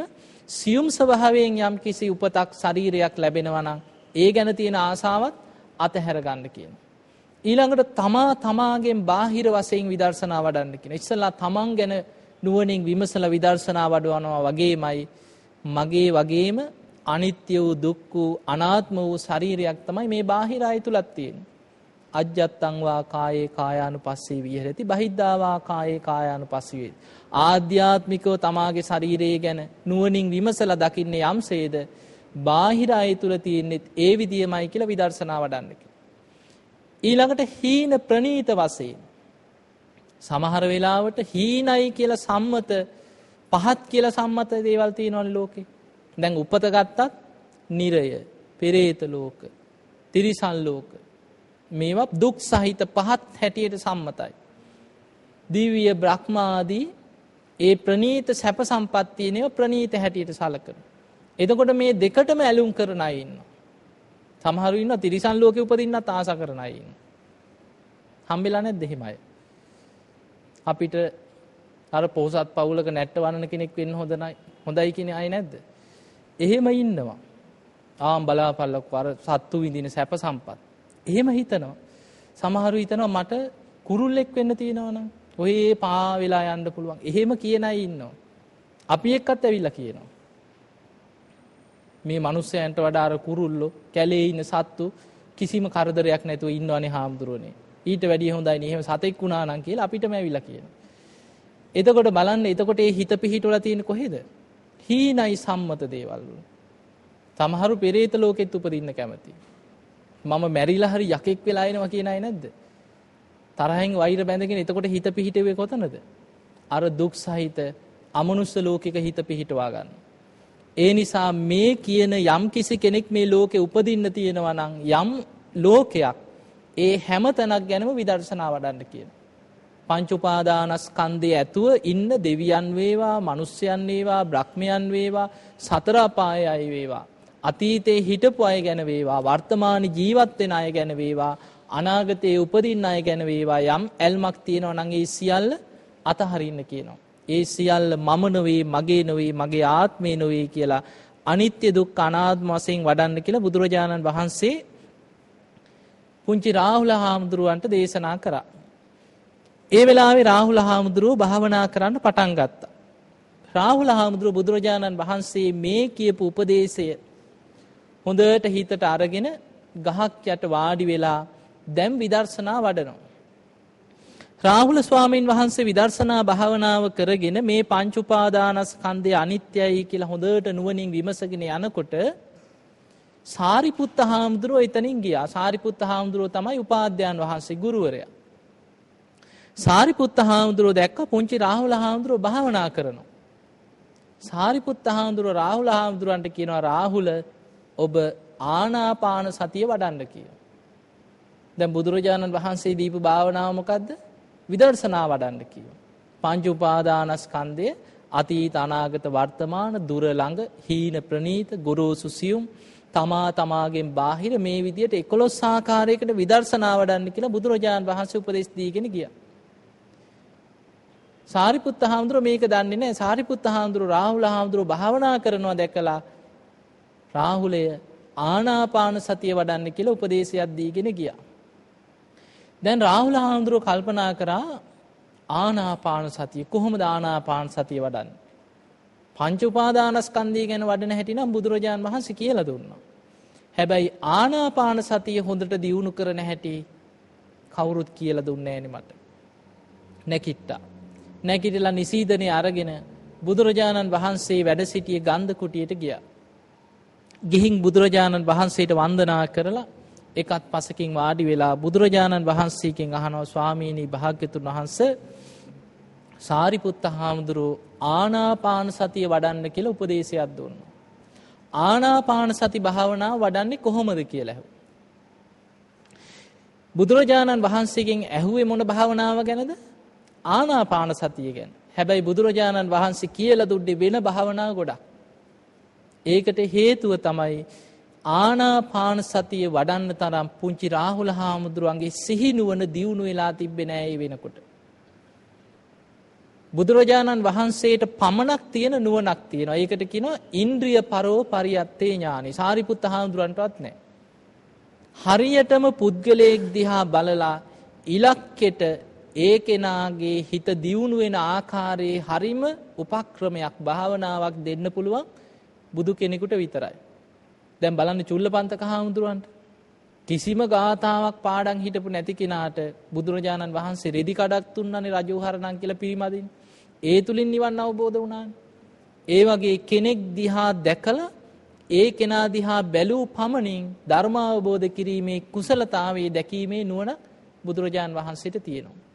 සියුම් ස්වභාවයෙන් යම් කිසි උපතක් ශරීරයක් ලැබෙනවා නම් ඒ ගැන තියෙන ආසාවත් අතහැර ගන්න කියන. ඊළඟට තමා තමාගෙන් බාහිර වශයෙන් විදර්ශනා වඩන්න කියන. ඉස්සලා තමන් ගැන නුවණින් විමසලා විදර්ශනා වඩවනවා වගේමයි මගේ වගේම අනිත්‍ය වූ දුක් වූ අනාත්ම වූ ශරීරයක් තමයි මේ බාහිර ආය තුලක් තියෙන්නේ. අජ්ජත්තං වා කායේ කායානුපස්සී විහෙරති බහිද්ධාවා කායේ කායානුපස්සී වේති. ආධ්‍යාත්මිකව තමාගේ ශරීරය ගැන නුවණින් විමසලා දකින්නේ යම්සේද බාහිර අය තුල තියෙන්නේ ඒ විදියමයි කියලා විදර්ශනා වඩන්න ඊළඟට හීන ප්‍රනීත වශයෙන් සමහර වෙලාවට හීනයි කියලා සම්මත පහත් කියලා සම්මත දේවල් තියෙනවනේ ලෝකේ. දැන් උපත ගත්තත් නිරය, පෙරේත ලෝක, තිරිසන් ලෝක. මේවා දුක් සහිත පහත් හැටියට සම්මතයි. දිව්‍ය බ්‍රහ්මාදී ඒ ප්‍රනීත සැප සම්පත් තියෙනව ප්‍රනීත හැටියට සලකනවා. එතකොට මේ දෙකටම ඇලුම් කරන අය ඉන්නවා. සමහරු ඉන්නවා තිරිසන් ලෝකේ උපදින්නත් ආස කරන අය ඉන්නවා. හම්බෙලා නැද්ද එහෙමයි? අපිට අර පොහොසත් පවුලක නැට්ට වනන කෙනෙක් වෙන්න හොඳයි හොඳයි කියන අය නැද්ද? එහෙම ඉන්නවා. ආම් බලාපල්ලක් අර සත්තු විඳින සැප සම්පත්. එහෙම හිතනවා. සමහරු හිතනවා මට කුරුල්ලෙක් වෙන්න තියෙනවා නම් ඔය පා වෙලා යන්න පුළුවන්. එහෙම කියන අය ඉන්නවා. අපි එක්කත් ඇවිල්ලා කියනවා. මේ මිනිස්සයන්ට වඩා අර කුරුල්ලෝ කැලේ ඉන්න සත්තු කිසිම කරදරයක් නැතුව ඉන්නවනේ හාමුදුරුවනේ. ඊට වැඩිය හොඳයි නේ එහෙම සතෙක් වුණා නම් කියලා අපිටම ඇවිල්ලා කියනවා. එතකොට බලන්න එතකොට ඒ හිත පිහිටවල තියෙන කොහෙද? හීනයි සම්මත දේවල් වල. සමහරු පෙරේත ලෝකෙත් උපදින්න කැමති. මම මැරිලා හරි යකෙක් වෙලා එනවා කියන අය නැද්ද? තරහෙන් වෛර බැඳගෙන එතකොට හිත පිහිටුවේ කොතනද? අර දුක් සහිත අමනුස්ස ලෝකික හිත පිහිටවා ගන්න. ඒ නිසා මේ කියන යම් කිසි කෙනෙක් මේ ලෝකේ උපදින්න තියෙනවා නම් යම් ලෝකයක් ඒ හැම තැනක් ගැනම විදර්ශනා වඩන්න කියන. පංච උපාදානස්කන්ධයේ ඇතුව ඉන්න දෙවියන් වේවා, මිනිස්යන් වේවා, බ්‍රහ්මයන් වේවා, සතර අපායේ අය වේවා. අතීතේ හිටපු අය ගැන වේවා, වර්තමාන ජීවත් වෙන අය ගැන වේවා, අනාගතයේ උපදින්න අය ගැන වේවා යම් ඇල්මක් තියෙනවා නම් ඒ සියල්ල අතහරින්න කියනවා. ඒ සියල්ල මම නොවේ, මගේ නොවේ, මගේ ආත්මේ නොවේ කියලා අනිත්‍ය දුක්ඛ අනාත්ම වශයෙන් වඩන්න කියලා බුදුරජාණන් වහන්සේ පුංචි රාහුල හාමුදුරුවන්ට දේශනා කරා. ඒ වෙලාවේ රාහුල හාමුදුරුව භාවනා කරන්න පටන් ගත්තා. රාහුල හාමුදුරුව බුදුරජාණන් වහන්සේ මේ කියපු උපදේශය හොඳට හිතට අරගෙන ගහක් යට වාඩි වෙලා දැන් විදර්ශනා වඩනවා. රාහුල ස්වාමීන් වහන්සේ විදර්ශනා භාවනාව කරගෙන මේ පංච උපාදානස්කන්ධය අනිත්‍යයි කියලා හොඳට නුවණින් විමසගෙන යනකොට සාරිපුත්ත හාමුදුරුවෝ එතනින් ගියා. සාරිපුත්ත හාමුදුරුවෝ තමයි උපාධ්‍යයන් වහන්සේ ගුරුවරයා. සාරිපුත්ත හාමුදුරුවෝ දැක්ක පුංචි රාහුල හාමුදුරුවෝ භාවනා කරනවා. සාරිපුත්ත හාමුදුරුවෝ රාහුල හාමුදුරුවන්ට කියනවා රාහුල ඔබ ආනාපාන සතිය වඩන්න කියනවා. දැන් බුදුරජාණන් වහන්සේ දීපු භාවනාව මොකද්ද? විදර්ශනා වඩන්න කියනවා. පංච උපාදානස්කන්ධය අතීත අනාගත වර්තමාන දුර ළඟ හීන ප්‍රනීත ගොරෝසු සියුම් තමා තමාගෙන් බාහිර මේ විදියට 11 ආකාරයකට විදර්ශනා වඩන්න කියලා බුදුරජාණන් වහන්සේ උපදෙස් දීගෙන ගියා. සාරිපුත්ත හාමුදුරුවෝ මේක දන්නේ නැහැ. සාරිපුත්ත හාමුදුරුවෝ රාහුල හාමුදුරුවෝ භාවනා කරනවා දැකලා රාහුලය ආනාපාන සතිය වඩන්න කියලා උපදේශයක් දීගෙන ගියා. දැන් රාහුල හාමුදුරුවෝ කල්පනා කරා ආනාපාන සතිය කොහොමද ආනාපාන සතිය වඩන්නේ? පංච උපාදානස්කන්ධය ගැන වඩන හැටි නම් බුදුරජාන් වහන්සේ කියලා දුන්නා. හැබැයි ආනාපාන සතිය හොඳට දියුණු කරන හැටි කවුරුත් කියලා දුන්නේ නැහැ මට. නැකිට්ටා. නැගිටලා නිසීදනේ අරගෙන බුදුරජාණන් වහන්සේ වැඩ සිටිය ගන්ධ කුටියට ගියා. ගිහින් බුදුරජාණන් වහන්සේට වන්දනා කරලා එකත් පසකින් වාඩි වෙලා බුදුරජාණන් වහන්සේකින් අහනවා ස්වාමීනී භාග්‍යතුන් වහන්සේ සාරිපුත්ත හාමුදුරුවෝ ආනාපාන සතිය වඩන්න කියලා උපදේශයක් දුන්නා. ආනාපාන සති භාවනාව වඩන්නේ කොහොමද කියලා ඇහුවා. බුදුරජාණන් වහන්සේගෙන් ඇහුවේ මොන භාවනාව ගැනද? ආනාපාන සතිය ගැන. හැබැයි බුදුරජාණන් වහන්සේ කියලා දුන්නේ වෙන භාවනා ගොඩක්. ඒකට හේතුව තමයි ආනාපාන සතිය වඩන්න තරම් පුංචි රාහුල හාමුදුරුවන්ගේ සිහිනුවන දියුණු වෙලා තිබ්බේ නෑ ඒ වෙනකොට. බුදුරජාණන් වහන්සේට පමණක් තියෙන නුවණක් තියෙනවා. ඒකට කියනවා ඉන්ද්‍රිය පරෝ පරියත්තේ ඥානි. සාරිපුත්ත හාමුදුරන්ටවත් නෑ. හරියටම පුද්ගලයෙක් දිහා බලලා ඉලක්කෙට ඒ කෙනාගේ හිත දියුණු වෙන ආකාරයේ හරිම උපක්‍රමයක් භාවනාවක් දෙන්න පුළුවන් බුදු කෙනෙකුට විතරයි. දැන් බලන්න චුල්ලපන්තක හාමුදුරුවන්ට කිසිම ගාථාවක් පාඩම් හිටපු නැති කෙනාට බුදුරජාණන් වහන්සේ රෙදි කඩක් තුන්නනේ රජෝහරණම් කියලා පිරිමදින්. ඒ තුලින් නිවන් අවබෝධ වුණානේ. ඒ වගේ කෙනෙක් දිහා දැකලා ඒ කෙනා දිහා බැලූ පමණින් ධර්ම අවබෝධ කිරීමේ කුසලතාවයේ දැකීමේ නුවණ බුදුරජාන් වහන්සේට තියෙනවා.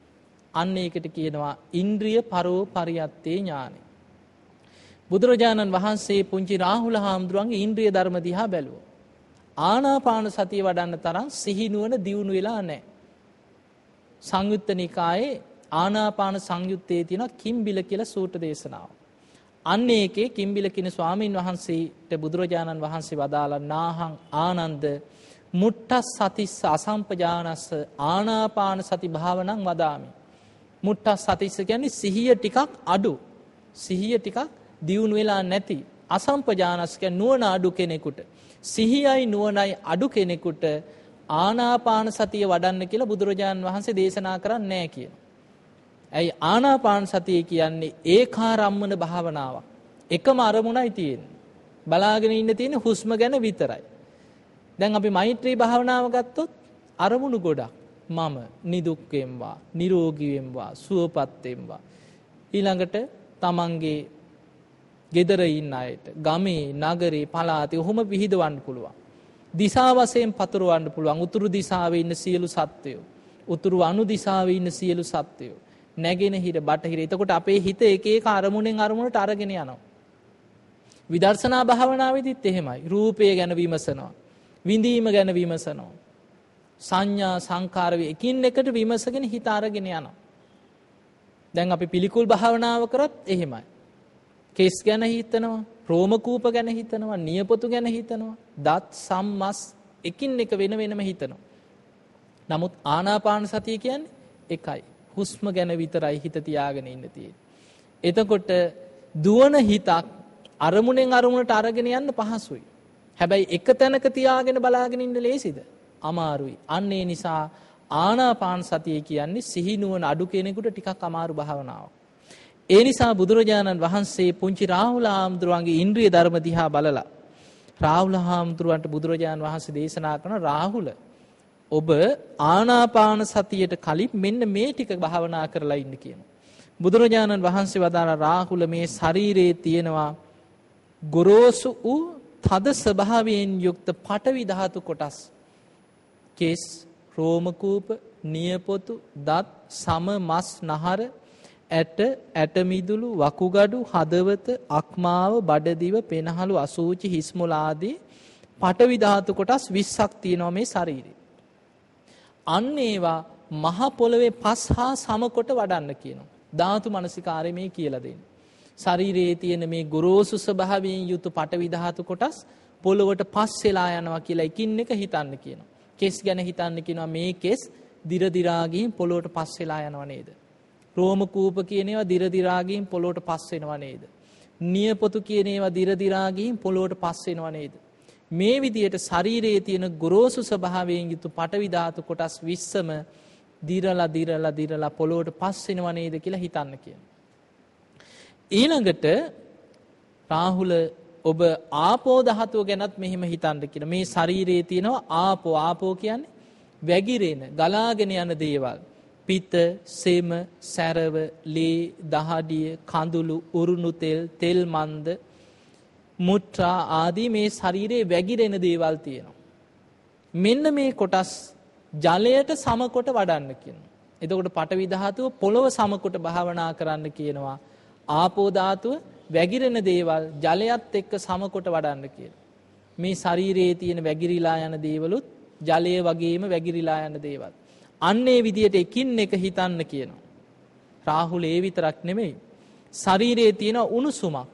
අන්න ඒකට කියනවා ඉන්ද්‍රිය පරෝ පරියත්තේ ඥානෙ. බුදුරජාණන් වහන්සේ පුංචි රාහුල හාමුදුරුවන්ගේ ඉන්ද්‍රිය ධර්ම දිහා බැලුවා. ආනාපාන සතිය වඩන්න තරම් සිහිනුවන දියුණු වෙලා නැහැ. සංයුත්ත නිකායේ ආනාපාන සංයුත්තේ තියෙන කිම්බිල කියලා සූත්‍ර දේශනාව. අන්න ඒකේ කිම්බිල කියන ස්වාමීන් වහන්සේට බුදුරජාණන් වහන්සේ වදාලා නාහං ආනන්ද මුට්ටස් සතිස්ස අසම්පජානස්ස ආනාපාන සති භාවනං වදාමි. මුට්ටස් සතිස්ස කියන්නේ සිහිය ටිකක් අඩු. සිහිය ටිකක් දියුණු වෙලා නැති අසම්පජානස් කියන්නේ නුවණ අඩු කෙනෙකුට. සිහියයි නුවණයි අඩු කෙනෙකුට ආනාපාන සතිය වඩන්න කියලා බුදුරජාන් වහන්සේ දේශනා කරන්නේ නැහැ කියන. ඇයි ආනාපාන සතිය කියන්නේ ඒකාරම්මන භාවනාවක්. එකම අරමුණයි තියෙන්නේ. බලාගෙන ඉන්න තියෙන හුස්ම ගැන විතරයි. දැන් අපි මෛත්‍රී භාවනාව ගත්තොත් අරමුණු ගොඩක්. මම නිදුක් වෙම්වා, නිරෝගී වෙම්වා, සුවපත් වෙම්වා. ඊළඟට තමන්ගේ ගෙදර ඉන්න අයට, ගමේ, නගරේ, පළාතේ ඔහොම විහිදවන්න පුළුවන්. දිසා වශයෙන් පතුරවන්න පුළුවන්. උතුරු දිසාවේ ඉන්න සියලු සත්වයෝ, උතුරු අනු දිසාවේ ඉන්න සියලු සත්වයෝ, නැගෙනහිර, බටහිර. එතකොට අපේ හිත එක එක අරමුණෙන් අරමුණට අරගෙන යනවා. විදර්ශනා භාවනාවේදීත් එහෙමයි. රූපය ගැන විමසනවා. විඳීම ගැන විමසනවා. සංඥා සංකාර එකින් එකට විමසගෙන හිත අරගෙන යනවා. දැන් අපි පිළිකුල් භාවනාව කරත් එහෙමයි. කෙස් ගැන හිතනවා, රෝමකූප ගැන හිතනවා, නියපොතු ගැන හිතනවා, දත් සම්මස් එකින් එක වෙන වෙනම හිතනවා. නමුත් ආනාපාන සතිය කියන්නේ එකයි. හුස්ම ගැන විතරයි හිත තියාගෙන ඉන්න තියෙන්නේ. එතකොට දුවන හිතක් අරමුණෙන් අරමුණට අරගෙන යන්න පහසුයි. හැබැයි එක තැනක තියාගෙන බලාගෙන ඉන්න ලේසිද? අමාරුයි. අන්න ඒ නිසා ආනාපාන සතිය කියන්නේ සිහිනුවන අඩු කෙනෙකුට ටිකක් අමාරු භාවනාවක්. ඒ නිසා බුදුරජාණන් වහන්සේ පුංචි රාහුල හාමුදුරුවන්ගේ ඉන්ද්‍රිය ධර්ම දිහා බලලා රාහුල හාමුදුරුවන්ට බුදුරජාණන් වහන්සේ දේශනා කරන රාහුල ඔබ ආනාපාන සතියට කලින් මෙන්න මේ ටික භාවනා කරලා ඉන්න කියනවා. බුදුරජාණන් වහන්සේ වදාළ රාහුල මේ ශරීරයේ තියෙනවා ගොරෝසු වූ තද ස්වභාවයෙන් යුක්ත පටවි ධාතු කොටස්. කෙස්, රෝමකූප, නියපොතු, දත්, සම මස් නහර, ඇට, ඇටමිදුළු, වකුගඩු, හදවත, අක්මාව, බඩදිව, පෙනහළු, අසූචි, හිස්මුල ආදී පටවි ධාතු කොටස් 20ක් තියෙනවා මේ ශරීරේ. අන්න ඒවා මහ පොළවේ පස් හා සමකොට වඩන්න කියනවා. ධාතු මනසිකාරය මේ කියලා දෙන්නේ. ශරීරයේ තියෙන මේ ගොරෝසු ස්වභාවයෙන් යුතු පටවි ධාතු කොටස් පොළොවට පස් වෙලා යනවා කියලා එකින් එක හිතන්න කියනවා. කෙස් ගැන හිතන්න කියනවා මේ කෙස් දිර දිරා ගිහින් පොළොවට පස් වෙලා යනව නේද? රෝම කූප කියන ඒවා දිර දිරා ගිහින් පොළොවට පස් වෙනව නේද? නියපොතු කියන ඒවා දිර දිරා ගිහින් පොළොවට පස් වෙනව නේද? මේ විදියට ශරීරයේ තියෙන ගොරෝසු ස්වභාවයෙන් යුතු පටවි ධාතු කොටස් 20ම දිරලා දිරලා දිරලා පොළොවට පස් වෙනව නේද කියලා හිතන්න කියනවා. ඊළඟට රාහුල ඔබ ආපෝ ධාතුව ගැනත් මෙහෙම හිතන්න කියලා. මේ ශරීරයේ තියෙනවා ආපෝ ආපෝ කියන්නේ වැగిරෙන ගලාගෙන යන දේවල්. පිත, සෙම, සැරව, ලේ, දහඩිය, කඳුළු, උරුණු තෙල්, තෙල් මන්ද, මුත්‍රා ආදී මේ ශරීරයේ වැగిරෙන දේවල් තියෙනවා. මෙන්න මේ කොටස් ජලයට සමකොට වඩන්න කියනවා. එතකොට පටවි ධාතුව පොළොව සමකොට භාවනා කරන්න කියනවා. ආපෝ ධාතුව වැගිරෙන දේවල් ජලයත් එක්ක සමකොට වඩන්න කියල. මේ ශරීරයේ තියෙන වැගිරිලා යන දේවලුත් ජලය වගේම වැගිරිලා යන දේවල්. අන්නේ විදියට එකින් එක හිතන්න කියනවා. රාහුල ඒ විතරක් නෙමෙයි. ශරීරයේ තියෙන උණුසුමක්.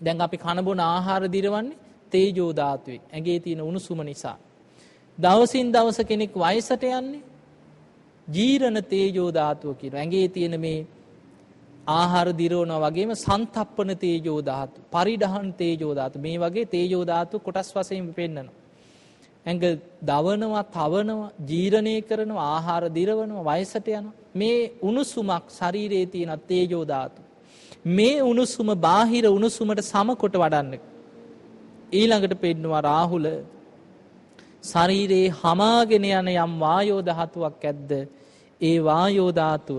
දැන් අපි කණබොන ආහාර දිරවන්නේ තේජෝධාතුවේ ඇගේ තියෙන උණුසුම නිසා. දවසින් දවස කෙනෙක් වයසට යන්නේ ජීරණ තේජෝධාතුව කියන ඇගේ තියෙන මේ ආහාර දිරවනවා වගේම සන්තප්පන තේජෝ ධාතු, පරිඩහන් තේජෝ ධාතු මේ වගේ තේජෝ ධාතු කොටස් වශයෙන් පෙන්නනවා. ඇඟ දවනවා, තවනවා, ජීර්ණය කරනවා, ආහාර දිරවනවා, වයසට යනවා. මේ උණුසුමක් ශරීරයේ තියෙන තේජෝ ධාතු. මේ උණුසුම බාහිර උණුසුමට සමකොට වඩන්න. ඊළඟට පෙන්නවා රාහුල ශරීරයේ හමාගෙන යන යම් වායෝ ධාතුවක් ඇද්ද ඒ වායෝ ධාතුව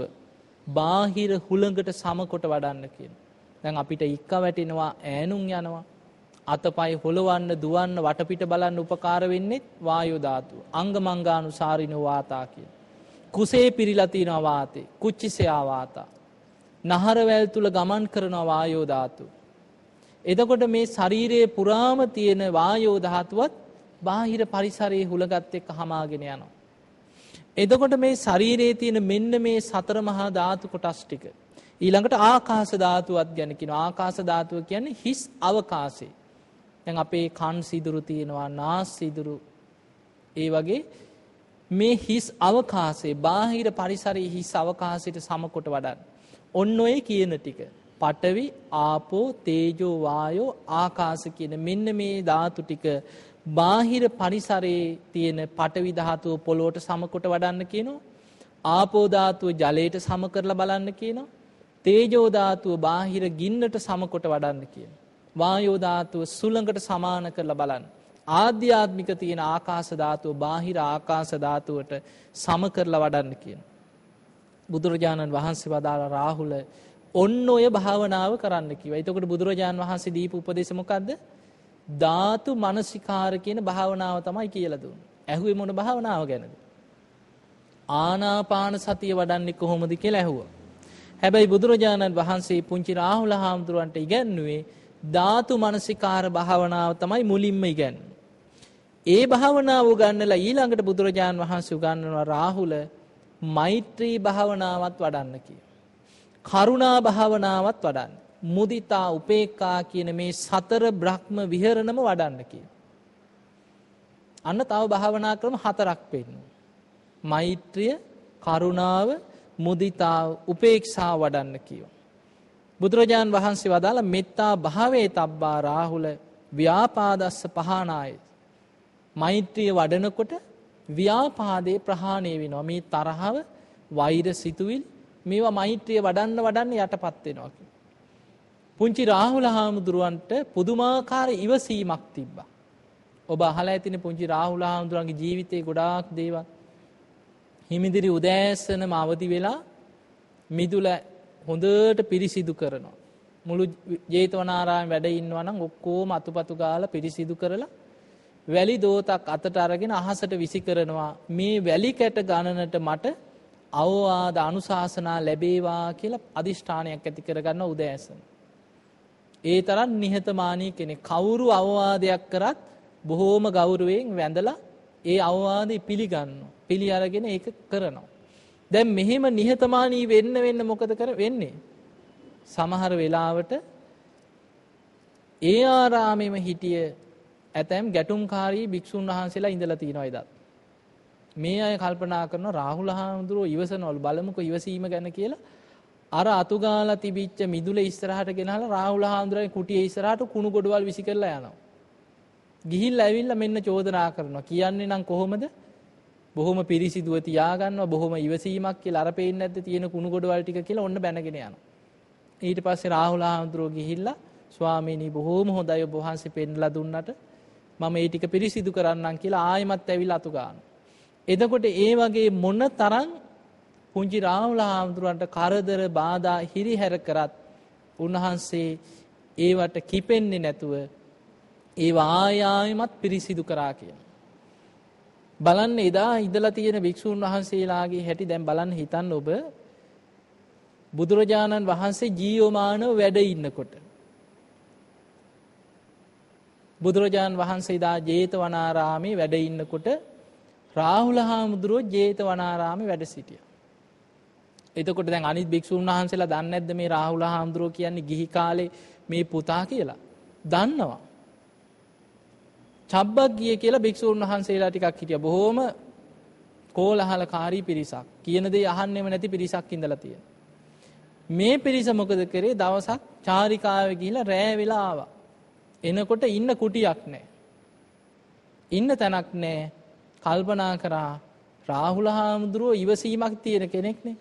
බාහිර හුළඟට සමකොට වඩන්න කියන. දැන් අපිට ඉක්ක වැටෙනවා ඈනුම් යනවා. අතපය හොලවන්න දුවන්න වටපිට බලන්න උපකාර වෙන්නේ වායෝ ධාතුව. අංගමංගානුසාරිනෝ වාතා කියන. කුසේ පිරීලා තියෙනවා වාතේ. කුච්චිසයා වාතා. නහරවැල් තුල ගමන් කරන වායෝ ධාතුව. එතකොට මේ ශරීරයේ පුරාම තියෙන වායෝ ධාතුවත් බාහිර පරිසරයේ හුලගත් එක්ක හමාගෙන යනවා. එදකොට මේ ශරීරයේ තියෙන මෙන්න මේ සතර මහා ධාතු කොටස් ටික. ඊළඟට ආකාශ ධාතුවත් ගැන කියනවා ආකාශ ධාතුව කියන්නේ හිස් අවකාශේ දැන් අපේ කන් සිදුරු තියෙනවා නාස් සිදුරු. ඒ වගේ මේ හිස් අවකාශේ බාහිර පරිසරයේ හිස් අවකාශයට සමකොට වඩන්න. ඔන්න ඔය කියන ටික. පඨවි ආපෝ තේජෝ වායෝ ආකාශ කියන මෙන්න මේ ධාතු ටික බාහිර පරිසරයේ තියෙන පටවි ධාතුව පොළොවට සමකොට වඩන්න කියනවා. ආපෝ ධාතුව ජලයට සම කරලා බලන්න කියනවා. තේජෝ ධාතුව බාහිර ගින්නට සමකොට වඩන්න කියනවා. වායෝ ධාතුව සුළඟට සමාන කරලා බලන්න. ආධ්‍යාත්මික තියෙන ආකාශ ධාතුව බාහිර ආකාශ ධාතුවට සම කරලා වඩන්න කියන. බුදුරජාණන් වහන්සේ වදාළ රාහුල ඔන්න ඔය භාවනාව කරන්න කිව්වා. එතකොට බුදුරජාණන් වහන්සේ දීපු උපදේශ මොකද්ද? ධාතු මනසිකාර කියන භාවනාව තමයි කියලා දුන්නේ. ඇහුවේ මොන භාවනාව ගැනද? ආනාපාන සතිය වඩන්නේ කොහොමද කියලා ඇහුවා. හැබැයි බුදුරජාණන් වහන්සේ පුංචි රාහුල හාමුදුරුවන්ට ඉගැන්නුවේ ධාතු මනසිකාර භාවනාව තමයි මුලින්ම ඉගැන්වුවේ. ඒ භාවනාව උගන්වලා ඊළඟට බුදුරජාණන් වහන්සේ උගන්වනවා රාහුල මෛත්‍රී භාවනාවත් වඩන්න කියලා. කරුණා භාවනාවත් වඩන්න. මුදිතා උපේක්ඛා කියන මේ සතර බ්‍රහ්ම විහරණම වඩන්න කියන. අන්න තව භාවනා ක්‍රම හතරක් පෙන්වනවා. මෛත්‍රිය, කරුණාව, මුදිතාව, උපේක්ෂා වඩන්න කියෝ. බුදුරජාන් වහන්සේ වදාළ මෙත්තා භාවේ තබ්බා රාහුල ව්‍යාපාදස්ස පහනාය. මෛත්‍රිය වඩනකොට ව්‍යාපාදේ ප්‍රහාණය වෙනවා. මේ තරහව, වෛර සිතුවිලි මේවා මෛත්‍රිය වඩන්න වඩන්න යටපත් වෙනවා. පුංචි රාහුල හාමුදුරුවන්ට පුදුමාකාර ඉවසීමක් තිබ්බා. ඔබ අහලා ඇතිනේ පුංචි රාහුල හාමුදුරුවන්ගේ ජීවිතේ ගොඩාක් දේවල්. හිමිදිරි උදෑසනම අවදි වෙලා මිදුල හොඳට පිරිසිදු කරනවා. මුළු ජේතවනාරාමේ වැඩ ඉන්නවා නම් ඔක්කොම අතුපතු ගාලා පිරිසිදු කරලා වැලි දෝතක් අතට අරගෙන අහසට විසි කරනවා මේ වැලි කැට ගණනට මට අවවාද අනුශාසනා ලැබේවා කියලා අධිෂ්ඨානයක් ඇති කරගන්න උදෑසන. ඒ තරම් නිහතමානී කෙනෙක් කවුරු අවවාදයක් කරත් බොහෝම ගෞරවයෙන් වැඳලා ඒ අවවාදේ පිළිගන්න. පිළි අරගෙන ඒක කරනවා. දැන් මෙහෙම නිහතමානී වෙන්න වෙන්න මොකද කර වෙන්නේ? සමහර වෙලාවට ඒ ආරාමෙම හිටිය ඇතැම් ගැටුම්කාරී භික්ෂුන් වහන්සේලා ඉඳලා තියෙනවා එදත්. මේ අය කල්පනා කරන රාහුල හාමුදුරුවෝ ඉවසනවලු බලමුකෝ ඉවසීම ගැන කියලා අර අතුගාලා තිබිච්ච මිදුල ඉස්සරහට ගෙනහලා රාහුල හාමුදුරුවෝ කුටියේ ඉස්සරහට කුණු ගොඩවල් විසි කරලා යනවා. ගිහිල්ලා ඇවිල්ලා මෙන්න චෝදනා කරනවා. කියන්නේ නම් කොහොමද? බොහොම පිරිසිදුව තියාගන්නවා බොහොම ඉවසීමක් කියලා අර පේන්නේ නැද්ද තියෙන කුණු ගොඩවල් ටික කියලා ඔන්න බැනගෙන යනවා. ඊට පස්සේ රාහුල හාමුදුරුවෝ ගිහිල්ලා ස්වාමීනි බොහොම හොඳයි ඔබ වහන්සේ පෙන්ලා දුන්නට මම ඒ ටික පිරිසිදු කරන්නම් කියලා ආයෙමත් ඇවිල්ලා අතු ගන්නවා. එතකොට ඒ වගේ මොන තරම් පුංචි රාහුල හාමුදුරන්ට කරදර බාධා හිරිහැර කරත් උන්වහන්සේ ඒවට කිපෙන්නේ නැතුව ඒ ආයායමත් පිරිසිදු කරා කියන. බලන්න එදා ඉදලා තියෙන භික්ෂූන් වහන්සේලාගේ හැටි දැන් බලන්න හිතන්න ඔබ බුදුරජාණන් වහන්සේ ජීවමානව වැඩ ඉන්නකොට බුදුරජාණන් වහන්සේ දා ජේතවනාරාමේ වැඩ ඉන්නකොට රාහුල හාමුදුරුවෝ ජේතවනාරාමේ වැඩ සිටියා. එතකොට දැන් අනිත් භික්ෂුන් වහන්සේලා දන්නේ නැද්ද මේ රාහුල හාමුදුරුවෝ කියන්නේ ගිහි කාලේ මේ පුතා කියලා? දන්නවා. චබ්බග්ගිය කියලා භික්ෂූන් වහන්සේලා ටිකක් හිටියා. බොහොම කෝලහලකාරී පිරිසක්. කියන දේ අහන්නෙම නැති පිරිසක් ඉඳලා තියෙනවා. මේ පිරිස මොකද කරේ දවසක් චාරිකාවේ ගිහිලා රෑ වෙලා ආවා. එනකොට ඉන්න කුටියක් නැහැ. ඉන්න තැනක් නැහැ. කල්පනා කරා රාහුල හාමුදුරුවෝ ඉවසීමක් තියෙන කෙනෙක්නේ.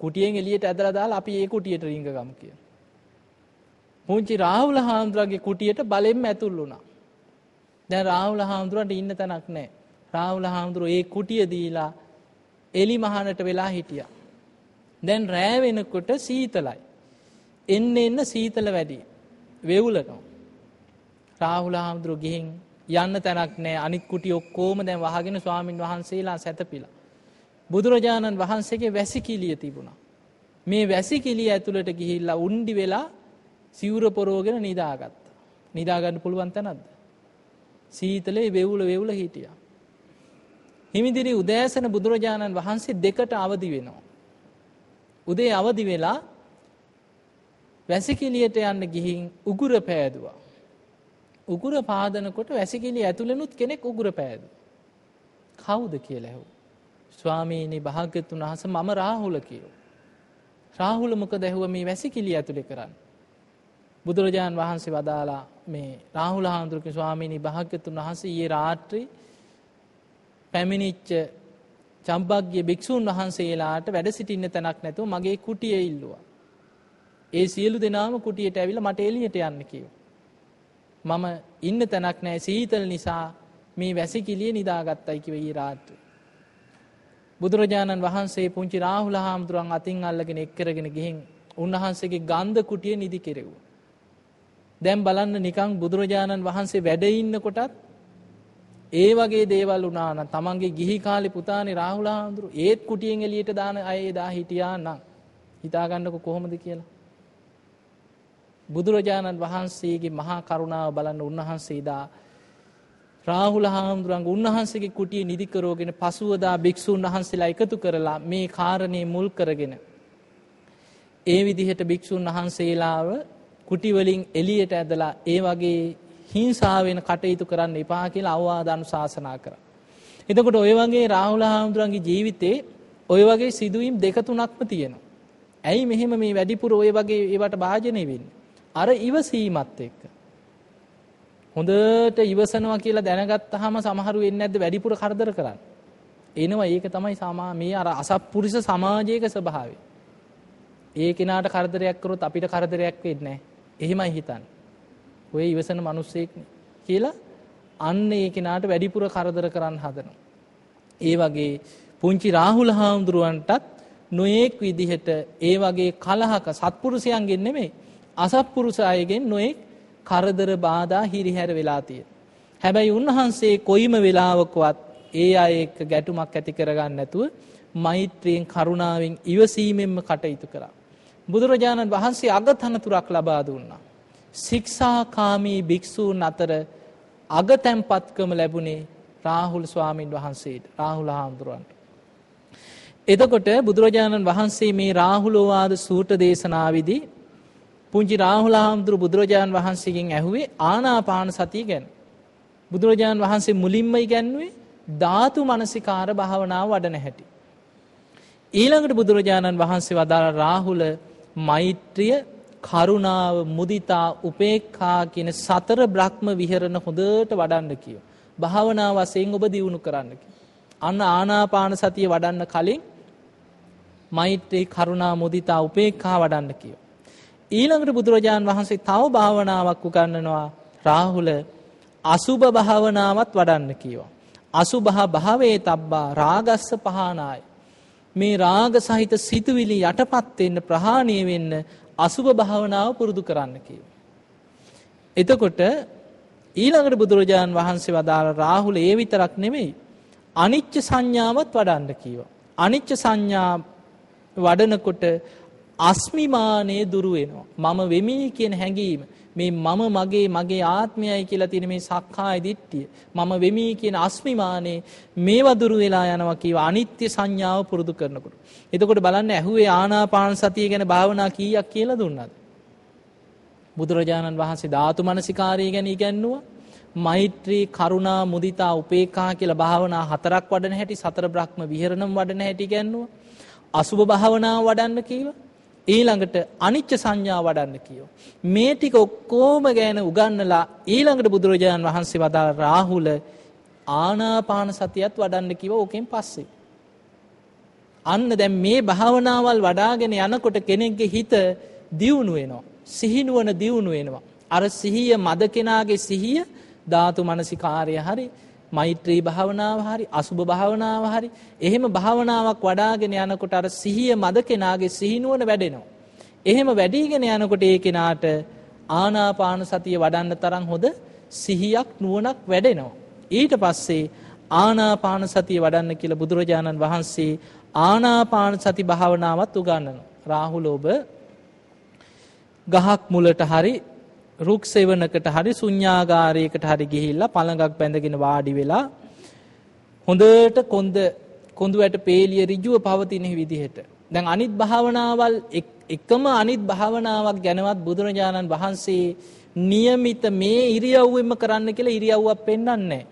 කුටියෙන් එළියට ඇදලා දාලා අපි ඒ කුටියට රිංග ගමු කියලා. පුංචි රාහුල හාමුදුරගේ කුටියට බලෙන්ම ඇතුල් වුණා. දැන් රාහුල හාමුදුරන්ට ඉන්න තැනක් නැහැ. රාහුල හාමුදුරුවෝ ඒ කුටිය දීලා එලි මහනට වෙලා හිටියා. දැන් රෑ වෙනකොට සීතලයි. එන්න එන්න සීතල වැඩි. වෙවුලනවා. රාහුල හාමුදුරුවෝ ගිහින් යන්න තැනක් නෑ අනිත් කුටි ඔක්කොම දැන් වහගෙන ස්වාමින් වහන්සේලා සැතපිලා. බුදුරජාණන් වහන්සේගේ වැසිකිලිය තිබුණා. මේ වැසිකිලිය ඇතුළට ගිහිල්ලා උන්ඩි වෙලා සිවුර පොරෝගෙන නිදාගත්ත. නිදාගන්න පුළුවන් තැනක්ද. සීතලේ වෙවුල වෙවුල හිටිය. හිමිදිරි උදෑසන බුදුරජාණන් වහන්සේ දෙකට අවදි වෙනවා. උදේ අවදි වෙලා වැසිකිලියට යන්න ගිහින් උගුර පෑදවා. උගුර පාදනකොට වැසිකිලි ඇතුළෙනුත් කෙනෙක් උගුර පෑදු. කවුද කියලා ඇහුව. ස්වාමීනි භාග්‍යතුන් වහන්සේ මම රාහුල කියෝ. රාහුල මොකද ඇහුව මේ වැසිකිලි ඇතුලේ කරන්න. බුදුරජාණන් වහන්සේ වදාලා මේ රාහුල හාමුදුරුවෝ ස්වාමීනි භාග්‍යතුන් වහන්සේ ඊයේ රාත්‍රී පැමිණිච්ච චම්පග්ගිය භික්ෂූන් වහන්සේලාට වැඩ සිටින්න තැනක් නැතුව මගේ කුටිය ඉල්ලුවා. ඒ සියලු දෙනාම කුටියට ඇවිල්ලා මට එළියට යන්න කිව්වා. මම ඉන්න තැනක් නැහැ සීතල නිසා මේ වැසිකිළිය නිදාගත්තයි කිව්ව ඊ රාත්‍රියේ. බුදුරජාණන් වහන්සේ පුංචි රාහුල හාමුදුරන් අතින් අල්ලගෙන එක්කරගෙන ගිහින් උන්වහන්සේගේ ගන්ධ කුටිය නිදි කෙරෙව්වා. දැන් බලන්න නිකන් බුදුරජාණන් වහන්සේ වැඩ ඉන්නකොටත් ඒ වගේ දේවල් වුණා නම් තමන්ගේ ගිහි කාලේ පුතානේ රාහුල හාමුදුරු ඒත් කුටියෙන් එළියට දාන අය එදා හිටියා නම් හිතා ගන්නකො කොහොමද කියලා. බුදුරජාණන් වහන්සේගේ මහා කරුණාව බලන්න උන්වහන්සේදා රාහුල හාමුදුරන්ගේ උන්වහන්සේගේ කුටිය නිදිකරෝගෙන පසුවදා භික්ෂූන් වහන්සේලා එකතු කරලා මේ කාරණේ මුල් කරගෙන ඒ විදිහට භික්ෂූන් වහන්සේලාව කුටිවලින් එළියට ඇදලා ඒ වගේ හිංසාවෙන් කටයුතු කරන්න එපා කියලා අවවාද අනුශාසනා කරා. එතකොට ඔය වගේ රාහුල හාමුදුරන්ගේ ජීවිතේ ඔය වගේ සිදුවීම් දෙක තුනක්ම තියෙනවා. ඇයි මෙහෙම මේ වැඩිපුර ඔය වගේ ඒවට භාජනය වෙන්නේ? අර ඉවසීමත් එක්ක. හොඳට ඉවසනවා කියලා දැනගත්තාම සමහරු වෙන්නේ නැද්ද වැඩිපුර කරදර කරන්න. එනවා ඒක තමයි සමා මේ අර අසත්පුරුෂ සමාජයක ස්වභාවය. ඒ කෙනාට කරදරයක් කරොත් අපිට කරදරයක් වෙන්නේ නැහැ. එහෙමයි හිතන්නේ. ඔය ඉවසන මිනිස්සෙක් කියලා අන්න ඒ කෙනාට වැඩිපුර කරදර කරන්න හදනවා. ඒ වගේ පුංචි රාහුල හාමුදුරුවන්ටත් නොයෙක් විදිහට ඒ වගේ කලහක සත්පුරුෂයන්ගෙන් නෙමෙයි අසත්පුරුෂ අයගෙන් නොයෙක් කරදර බාධා හිරිහැර වෙලා තියෙන. හැබැයි උන්වහන්සේ කොයිම වෙලාවකවත් ඒ අය එක්ක ගැටුමක් ඇති කරගන්න නැතුව මෛත්‍රියෙන් කරුණාවෙන් ඉවසීමෙන්ම කටයුතු කරා. බුදුරජාණන් වහන්සේ අගතනතුරක් ලබා දුන්නා. ශික්ෂාකාමී භික්‍ෂූන් අතර අගතැම්පත්කම ලැබුණේ රාහුල් ස්වාමීන් වහන්සේට රාහුල හාමුදුරුවන්ට. එතකොට බුදුරජාණන් වහන්සේ මේ රාහුලෝවාද සූට දේශනාවිදි පුංචි රාහුල හාමුදුරු බුදුරජාණන් වහන්සේගෙන් ඇහුවේ ආනාපාන සතිය ගැන. බුදුරජාණන් වහන්සේ මුලින්ම ඉගැන්වේ ධාතු මනසිකාර භාවනාව වඩන හැටි. ඊළඟට බුදුරජාණන් වහන්සේ වදාළ රාහුල මෛත්‍රිය කරුණාව මුදිතා උපේක්ඛා කියන සතර බ්‍රහ්ම විහරණ හොඳට වඩන්න කියෝ. භාවනා වශයෙන් ඔබ දියුණු කරන්න අන්න ආනාපාන සතිය වඩන්න කලින් මෛත්‍රී කරුණා මුදිතා උපේක්ඛා වඩන්න කියෝ. ඊළඟට බුදුරජාණන් වහන්සේ තව භාවනාවක් උගන්වනවා රාහුල අසුභ භාවනාවත් වඩන්න කියෝ. අසුභ භාවේ තබ්බා රාගස්ස පහනාය. මේ රාග සහිත සිතුවිලි යටපත් වෙන්න ප්‍රහාණය වෙන්න අසුභ භාවනාව පුරුදු කරන්න කිව්ව. එතකොට ඊළඟට බුදුරජාණන් වහන්සේ වදාළ රාහුල ඒ විතරක් නෙමෙයි අනිච්ච සංඥාවත් වඩන්න කිව්වා. අනිච්ච සංඥා වඩනකොට අස්මිමානයේ දුරු වෙනවා. මම වෙමි කියන හැඟීම මේ මම මගේ මගේ ආත්මයයි කියලා තියෙන මේ සක්කාය දිට්ඨිය මම වෙමි කියන අස්මිමානේ මේවා දුරු වෙලා යනවා කියව අනිත්‍ය සංඥාව පුරුදු කරනකොට. එතකොට බලන්න ඇහුවේ ආනාපාන සතිය ගැන භාවනා කීයක් කියලා දුන්නාද? බුදුරජාණන් වහන්සේ ධාතු මනසිකාරය ගැන ඉගැන්නුවා. මෛත්‍රී කරුණා මුදිතා උපේක්ඛා කියලා භාවනා හතරක් වඩන හැටි සතර බ්‍රහ්ම විහරණම් වඩන හැටි ඉගැන්නුවා. අසුභ භාවනාව වඩන්න කීවා. ඊළඟට අනිච්ච සංඥා වඩන්න කියෝ. මේ ටික ඔක්කෝම ගැන උගන්නලා ඊළඟට බුදුරජාණන් වහන්සේ වදාළ රාහුල ආනාපාන සතියත් වඩන්න කිව ඕකෙන් පස්සේ. අන්න දැන් මේ භාවනාවල් වඩාගෙන යනකොට කෙනෙක්ගේ හිත දියුණු වෙනවා. සිහිනුවන දියුණු වෙනවා. අර සිහිය මද කෙනාගේ සිහිය ධාතු මනසිකාරය හරි මෛත්‍රී භාවනාව හරි අසුභ භාවනාව හරි එහෙම භාවනාවක් වඩාගෙන යනකොට අර සිහිය මද කෙනාගේ සිහිනුවන වැඩෙනවා. එහෙම වැඩීගෙන යනකොට ඒ කෙනාට ආනාපාන සතිය වඩන්න තරම් හොඳ සිහියක් නුවණක් වැඩෙනවා. ඊට පස්සේ ආනාපාන සතිය වඩන්න කියලා බුදුරජාණන් වහන්සේ ආනාපාන සති භාවනාවත් උගන්වනවා. රාහුල ඔබ ගහක් මුලට හරි රුක් සෙවනකට හරි ශුන්‍යාගාරයකට හරි ගිහිල්ලා පළඟක් බැඳගෙන වාඩි වෙලා හොඳට කොන්ද කොඳු වැට පේලිය ඍජුව පවතින විදිහට. දැන් අනිත් භාවනාවල් එකම අනිත් භාවනාවක් ගැනවත් බුදුරජාණන් වහන්සේ નિયમિત මේ ඉරියව්වෙම කරන්න කියලා ඉරියව්වක් පෙන්වන්නේ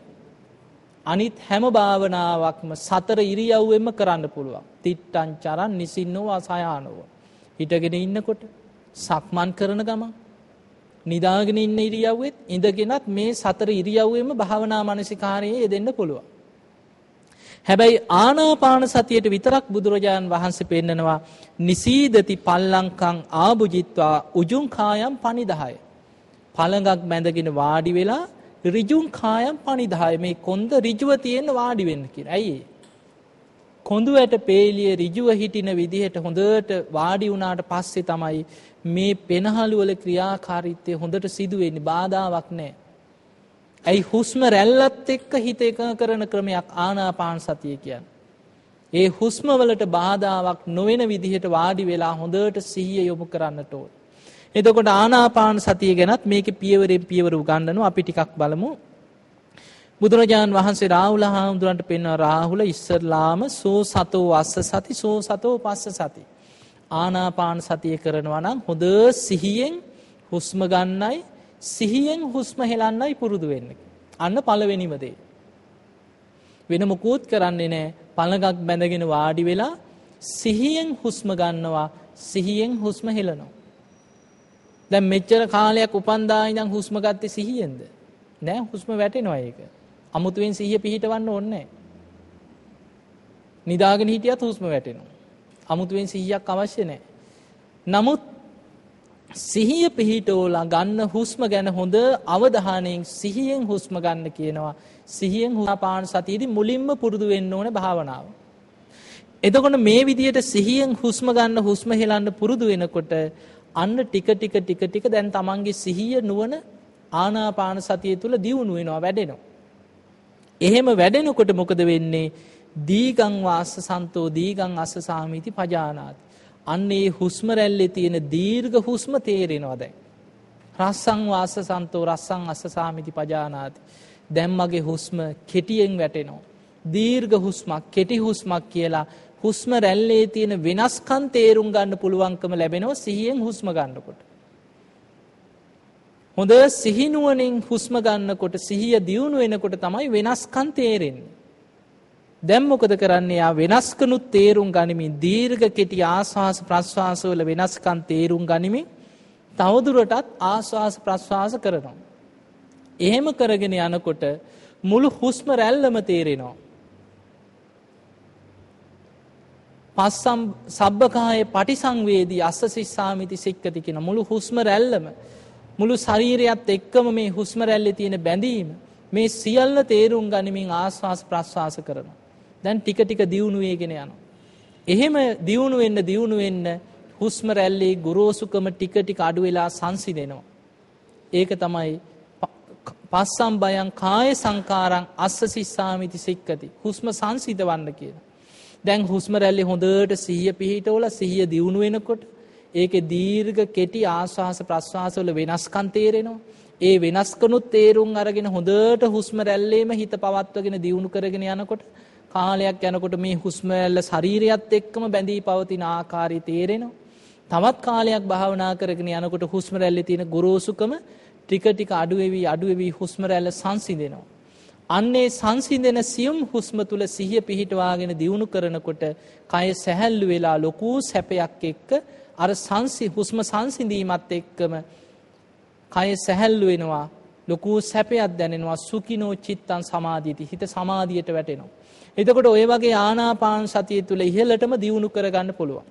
අනිත් හැම භාවනාවක්ම සතර ඉරියව්වෙම කරන්න පුළුවන්. තිට්ටං චරන් නිසින්නෝ අසයානෝ. හිටගෙන ඉන්නකොට සක්මන් කරන ගමන් නිදාගෙන ඉන්න ඉරියව්වෙත් ඉඳගෙනත් මේ සතර ඉරියව්වෙම භාවනා මනසිකාරයේ යෙදෙන්න පුළුවන්. හැබැයි ආනාපාන සතියට විතරක් බුදුරජාණන් වහන්සේ පෙන්නනවා නිසීදති පල්ලංකං ආභුජිත්වා උජුං කායම් පනිදාය. පළඟක් බැඳගෙන වාඩි වෙලා ඍජුං කායම් පනිදාය මේ කොන්ද ඍජුව තියෙන වාඩි වෙන්න කියලා. ඇයි කොඳු ඇට පේලිය ඍජුව හිටින විදිහට හොඳට වාඩි වුණාට පස්සේ තමයි මේ පෙනහළු වල ක්‍රියාකාරීත්වය හොඳට සිදුවෙන්නේ බාධාවක් නැහැ. ඇයි හුස්ම රැල්ලත් එක්ක හිත එකඟ කරන ක්‍රමයක් ආනාපාන සතිය කියන්නේ. ඒ හුස්ම වලට බාධාවක් නොවන විදිහට වාඩි වෙලා හොඳට සිහිය යොමු කරන්නට ඕන. එතකොට ආනාපාන සතිය ගැනත් මේකේ පියවරෙන් පියවර උගන්වනවා අපි ටිකක් බලමු. බුදුරජාණන් වහන්සේ රාහුල හාමුදුරන්ට පෙන්වන රාහුල ඉස්සරලාම සෝ සතෝ වස්ස සති සෝ සතෝ පස්ස සති. ආනාපාන සතිය කරනවා නම් හොඳ සිහියෙන් හුස්ම ගන්නයි සිහියෙන් හුස්ම හෙලන්නයි පුරුදු වෙන්න. අන්න පළවෙනිම දේ. වෙන මොකුත් කරන්නේ නැහැ. පළඟක් බැඳගෙන වාඩි වෙලා සිහියෙන් හුස්ම ගන්නවා සිහියෙන් හුස්ම හෙලනවා. දැන් මෙච්චර කාලයක් උපන්දා ඉඳන් හුස්ම ගත්තේ සිහියෙන්ද? නෑ හුස්ම වැටෙනවා ඒක. අමුතුවෙන් සිහිය පිහිටවන්න ඕනේ නැහැ. නිදාගෙන හිටියත් හුස්ම වැටෙනවා. අමුතුවෙන් සිහියක් අවශ්‍ය නැහැ. නමුත් සිහිය පිහිටෝලා ගන්න හුස්ම ගැන හොඳ අවධානයෙන් සිහියෙන් හුස්ම ගන්න කියනවා. සිහියෙන් හුස්පාන සතියේදී මුලින්ම පුරුදු වෙන්න ඕනේ භාවනාව. එතකොට මේ විදිහට සිහියෙන් හුස්ම ගන්න හුස්ම හෙලන්න පුරුදු වෙනකොට අන්න ටික ටික ටික ටික දැන් තමන්ගේ සිහිය නුවණ ආනාපාන සතිය තුළ දියුණු වෙනවා වැඩෙනවා. එහෙම වැඩෙනකොට මොකද වෙන්නේ දීගං වාස්ස සන්තෝ දීගං අස්ස සාමීති පජානාති. අන්න ඒ හුස්ම රැල්ලේ තියෙන දීර්ඝ හුස්ම තේරෙනවා දැන්. රස්සං වාස්ස සන්තෝ රස්සං අස්ස සාමිති පජානාති. දැන් මගේ හුස්ම කෙටියෙන් වැටෙනවා. දීර්ඝ හුස්මක් කෙටි හුස්මක් කියලා හුස්ම රැල්ලේ තියෙන වෙනස්කම් තේරුම් ගන්න පුළුවන්කම ලැබෙනවා සිහියෙන් හුස්ම ගන්නකොට. හොඳ සිහිනුවනින් හුස්ම ගන්නකොට සිහිය දියුණු වෙනකොට තමයි වෙනස්කම් තේරෙන්නේ. දැන් මොකද කරන්නේ යා වෙනස්කනුත් තේරුම් ගනිමින් දීර්ඝ කෙටි ආස්වාස ප්‍රස්වාසවල වෙනස්කම් තේරුම් ගනිමින් තවදුරටත් ආස්වාස ප්‍රස්වාස කරනවා. එහෙම කරගෙන යනකොට මුළු හුස්ම රැල්ලම තේරෙනවා. පස්සම් සබ්බකාය පටිසංවේදී අස්ස සිස්සාමිති සික්කති කියන මුළු හුස්ම රැල්ලම මුළු ශරීරයත් එක්කම මේ හුස්ම රැල්ලේ තියෙන බැඳීම මේ සියල්ල තේරුම් ගනිමින් ආස්වාස ප්‍රස්වාස කරනවා. දැන් ටික ටික දියුණු වේගෙන යනවා. එහෙම දියුණු වෙන්න දියුණු වෙන්න හුස්ම රැල්ලේ ගොරෝසුකම ටික ටික අඩු වෙලා සංසිඳෙනවා. ඒක තමයි පස්සම් බයං කාය සංකාරං අස්ස සිස්සාමිති සික්කති. හුස්ම සංසිඳවන්න කියලා. දැන් හුස්ම රැල්ලේ හොඳට සිහිය පිහිටවල සිහිය දියුණු වෙනකොට ඒකේ දීර්ඝ කෙටි ආශ්වාස ප්‍රශ්වාසවල වෙනස්කම් තේරෙනවා. ඒ වෙනස්කනුත් තේරුම් අරගෙන හොඳට හුස්ම රැල්ලේම හිත පවත්වගෙන දියුණු කරගෙන යනකොට කාලයක් යනකොට මේ හුස්ම රැල්ල ශරීරයත් එක්කම බැඳී පවතින ආකාරය තේරෙනවා. තවත් කාලයක් භාවනා කරගෙන යනකොට හුස්ම රැල්ලේ තියෙන ගොරෝසුකම ටික ටික අඩු වෙවි අඩු වෙවි හුස්ම රැල්ල සංසිඳෙනවා. අන්නේ සංසිඳෙන සියුම් හුස්ම තුල සිහිය පිහිටවාගෙන දියුණු කරනකොට කය සැහැල්ලු වෙලා ලොකු සැපයක් එක්ක අර සංසි හුස්ම සංසිඳීමත් එක්කම කය සැහැල්ලු වෙනවා ලොකු සැපයක් දැනෙනවා සුඛිනෝ චිත්තං සමාධියති හිත සමාධියට වැටෙනවා එතකොට ඔය වගේ ආනාපාන සතිය තුල ඉහළටම දියුණු කරගන්න පුළුවන්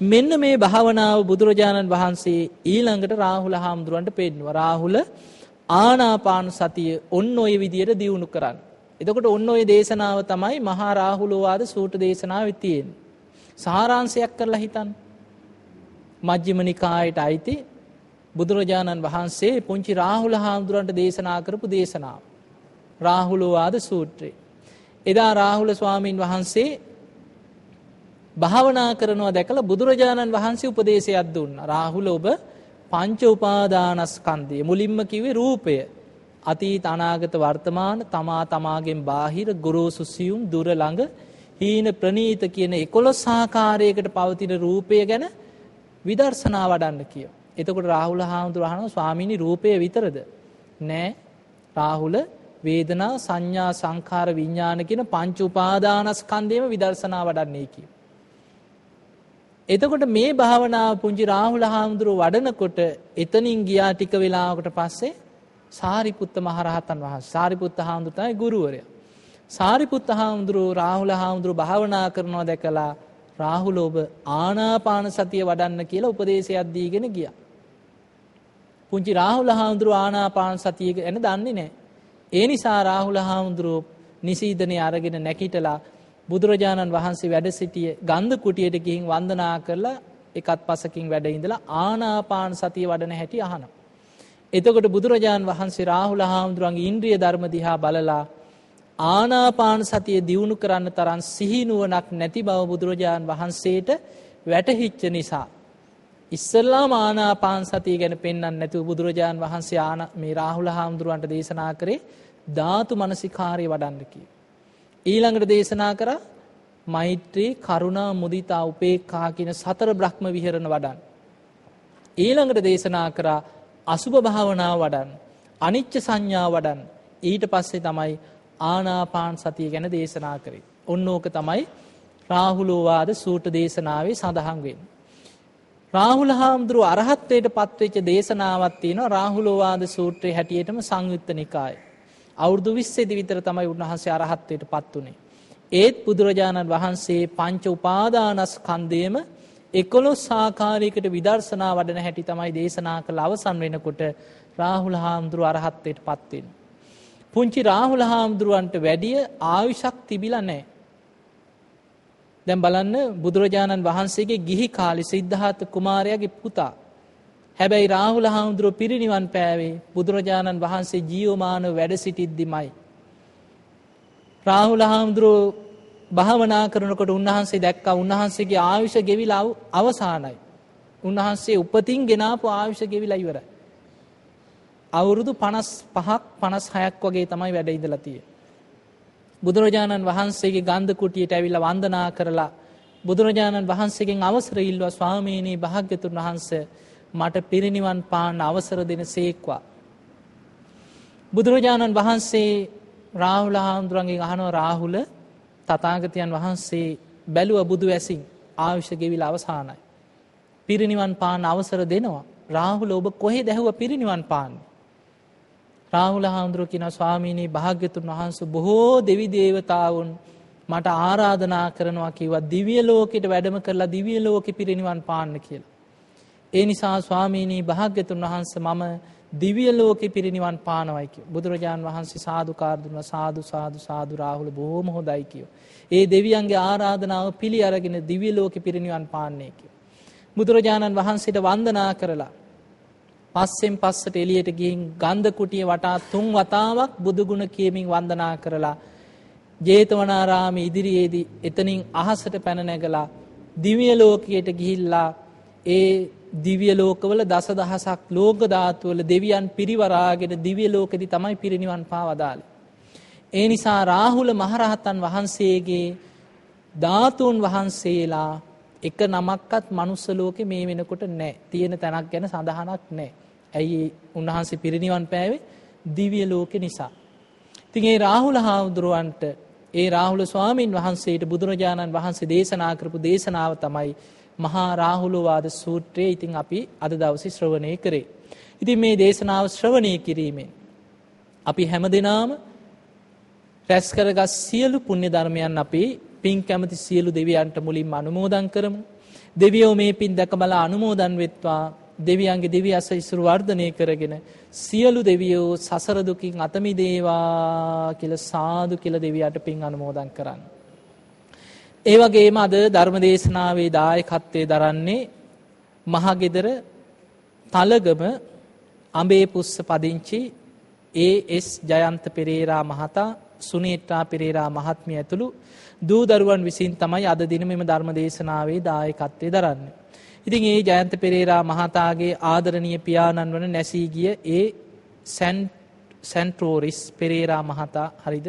මෙන්න මේ භාවනාව බුදුරජාණන් වහන්සේ ඊළඟට රාහුල හාමුදුරන්ට පෙන්නවා රාහුල ආනාපාන සතිය ඔන්න ඔය විදියට දියුණු කරන්න. එතකොට ඔන්න ඔය දේශනාව තමයි මහා රාහුලෝවාද සූට දේශනාව තියෙන. සාරාංශයක් කරලා හිතන්න. මජ්්‍යම නිකායට අයිති බුදුරජාණන් වහන්සේ පුංචි රාහුල හාමුදුරන්ට දේශනා කරපු දේශනාව. රාහුලෝවාද සූත්‍රයේ. එදා රාහුල ස්වාමීන් වහන්සේ භාවනා කරනවා දැකලා බුදුරජාණන් වහන්සේ උපදේශයක් දුන්න. රාහුල ඔබ පංච උපාදානස්කන්ධය මුලින්ම කිව්වේ රූපය. අතීත අනාගත වර්තමාන තමා තමාගෙන් බාහිර ගොරෝසු සියුම් දුර ළඟ හීන ප්‍රනීත කියන 11 ආකාරයකට පවතින රූපය ගැන විදර්ශනා වඩන්න කියව. එතකොට රාහුල හාමුදුරුවෝ අහනවා ස්වාමීනි රූපය විතරද? නෑ. රාහුල වේදනා සංඥා සංඛාර විඥාන කියන පංච උපාදානස්කන්ධයම විදර්ශනා වඩන්නේ කියව. එතකොට මේ භාවනාව පුංචි රාහුල හාමුදුරුව වඩනකොට එතනින් ගියා ටික වෙලාවකට පස්සේ සාරිපුත්ත මහරහතන් වහන්සේ සාරිපුත්ත හාමුදුරුවෝ තමයි ගුරුවරයා. සාරිපුත්ත හාමුදුරුවෝ රාහුල හාමුදුරුවෝ භාවනා කරනවා දැකලා රාහුල ඔබ ආනාපාන සතිය වඩන්න කියලා උපදේශයක් දීගෙන ගියා. පුංචි රාහුල හාමුදුරුවෝ ආනාපාන සතිය ගැන දන්නේ නැහැ. ඒ නිසා රාහුල හාමුදුරුවෝ නිසීදනේ අරගෙන නැකිටලා බුදුරජාණන් වහන්සේ වැඩ සිටිය ගන්ධ කුටියට ගිහින් වන්දනා කරලා එකත් පසකින් වැඩ ඉඳලා ආනාපාන සතිය වඩන හැටි අහනවා. එතකොට බුදුරජාණන් වහන්සේ රාහුල හාමුදුරන්ගේ ඉන්ද්‍රිය ධර්ම දිහා බලලා ආනාපාන සතිය දියුණු කරන්න තරම් සිහිනුවණක් නැති බව බුදුරජාණන් වහන්සේට වැටහිච්ච නිසා ඉස්සල්ලාම ආනාපාන සතිය ගැන පෙන්වන්න නැතුව බුදුරජාණන් වහන්සේ ආන මේ රාහුල හාමුදුරුවන්ට දේශනා කරේ ධාතු මනසිකාරය වඩන්න කියලා. ඊළඟට දේශනා කර මෛත්‍රී කරුණා මුදිතා උපේක්ඛා කියන සතර බ්‍රහ්ම විහරණ වඩන්. ඊළඟට දේශනා කරා අසුභ භාවනාව වඩන්. අනිච්ච සංඥා වඩන්. ඊට පස්සේ තමයි ආනාපාන සතිය ගැන දේශනා කරේ. ඔන්න ඕක තමයි රාහුලෝවාද සූට දේශනාවේ සඳහන් වෙන්නේ. රාහුල හාමුදුරුව අරහත්වයට පත්වෙච්ච දේශනාවක් තියෙනවා රාහුලෝවාද සූත්‍රයේ හැටියටම සංයුත්ත නිකායේ. අවුරුදු විස්සේදි විතර තමයි උන්වහන්සේ අරහත්වයට පත් වුණේ. ඒත් බුදුරජාණන් වහන්සේ පංච උපාදානස්කන්ධයම එකොළොස් ආකාරයකට විදර්ශනා වඩන හැටි තමයි දේශනා කළ අවසන් වෙනකොට රාහුල හාමුදුරුව අරහත්වයට පත් වෙන. පුංචි රාහුල හාමුදුරුවන්ට වැඩිය ආයුෂක් තිබිලා නැහැ. දැන් බලන්න බුදුරජාණන් වහන්සේගේ ගිහි කාලේ සිද්ධාර්ථ කුමාරයාගේ පුතා හැබැයි රාහුල හාමුදුරුව පිරිනිවන් පෑවේ බුදුරජාණන් වහන්සේ ජීවමාන වැඩ සිටිද්දිමයි. රාහුල හාමුදුරුව භාවනා කරනකොට උන්වහන්සේ දැක්ක උන්වහන්සේගේ ආයුෂ ගෙවිලා අවසානයි. උන්වහන්සේ උපතින් ගෙනාපු ආයුෂ ගෙවිලා ඉවරයි. අවුරුදු 55ක් 56ක් වගේ තමයි වැඩ ඉඳලා තියෙන්නේ. බුදුරජාණන් වහන්සේගේ ගන්ධ කුටියට ඇවිල්ලා වන්දනා කරලා බුදුරජාණන් වහන්සේගෙන් අවසර ඉල්ලුවා ස්වාමීනි භාග්‍යතුන් වහන්සේ මට පිරිනිවන් පාන්න අවසර දෙන සේක්වා. බුදුරජාණන් වහන්සේ රාහුල හාමුදුරන්ගේ අහනව රාහුල තථාගතයන් වහන්සේ බැලුව බුදු ඇසින් ආයුෂ ගෙවිලා අවසానයි. පිරිනිවන් පාන්න අවසර දෙනවා. රාහුල ඔබ කොහේ දැහුව පිරිනිවන් පාන්නේ? රාහුල හාමුදුරුව කියන ස්වාමීනී භාග්‍යතුන් වහන්සේ බොහෝ දෙවි දේවතාවුන් මට ආරාධනා කරනවා කිව්වා දිව්‍ය ලෝකෙට වැඩම කරලා දිව්‍ය ලෝකෙ පිරිනිවන් පාන්න කියලා. ඒ නිසා ස්වාමීනී භාග්‍යතුන් වහන්සේ මම දිව්‍ය ලෝකෙ පිරිනිවන් පානවයි කිය. බුදුරජාන් වහන්සේ සාදුකාර දුන්නා සාදු සාදු සාදු රාහුල බොහොම හොඳයි කිය. ඒ දෙවියන්ගේ ආරාධනාව පිළි අරගෙන දිව්‍ය ලෝකෙ පිරිනිවන් පාන්නේ කිය. බුදුරජාණන් වහන්සේට වන්දනා කරලා පස්සෙන් පස්සට එළියට ගිහින් ගන්ධ කුටිය වටා තුන් වතාවක් බුදුගුණ කියමින් වන්දනා කරලා ජේතවනාරාම ඉදිරියේදී එතනින් අහසට පැන නැගලා දිව්‍ය ලෝකයට ගිහිල්ලා ඒ දිව්‍ය ලෝකවල දසදහසක් ලෝක ධාතුවල දෙවියන් පිරිවරාගෙන දිව්‍ය ලෝකෙදි තමයි පිරිනිවන් පාවදාලේ. ඒ නිසා රාහුල මහරහතන් වහන්සේගේ ධාතුන් වහන්සේලා එක නමක්වත් මනුස්ස ලෝකේ මේ වෙනකොට නැහැ. තියෙන තැනක් ගැන සඳහනක් නැහැ. ඇයි උන්වහන්සේ පිරිනිවන් පෑවේ දිව්‍ය ලෝකෙ නිසා. ඉතින් ඒ රාහුල හාමුදුරුවන්ට ඒ රාහුල ස්වාමීන් වහන්සේට බුදුරජාණන් වහන්සේ දේශනා කරපු දේශනාව තමයි මහා රාහුලවාද සූත්‍රය. ඉතින් අපි අද දවසේ ශ්‍රවණය කරේ. ඉතින් මේ දේශනාව ශ්‍රවණය කිරීමෙන් අපි හැමදෙනාම රැස් කරගත් සියලු පුණ්‍ය ධර්මයන් අපි පින් කැමති සියලු දෙවියන්ට මුලින්ම අනුමෝදන් කරමු. දෙවියෝ මේ පින් දැක බලා අනුමෝදන් වෙත්වා දෙවියන්ගේ දෙවි අස ඉසුරු වර්ධනය කරගෙන සියලු දෙවියෝ සසර දුකින් අත මිදේවා කියලා සාදු කියලා දෙවියට පින් අනුමෝදන් කරන්න. ඒ වගේම අද ධර්ම දේශනාවේ දායකත්වයේ දරන්නේ මහගෙදර තලගම අඹේ පුස්ස පදිංචි ඒ.එස්. ජයන්ත පෙරේරා මහතා සුනේත්‍රා පෙරේරා මහත්මිය ඇතුළු දූ දරුවන් විසින් තමයි අද දින මෙම ධර්ම දේශනාවේ දායකත්වයේ දරන්නේ. ඉතින් ඒ ජයන්ත පෙරේරා මහතාගේ ආදරණීය පියාණන් වන නැසී ගිය ඒ සැන්ට්‍රෝරිස් පෙරේරා මහතා හරිද?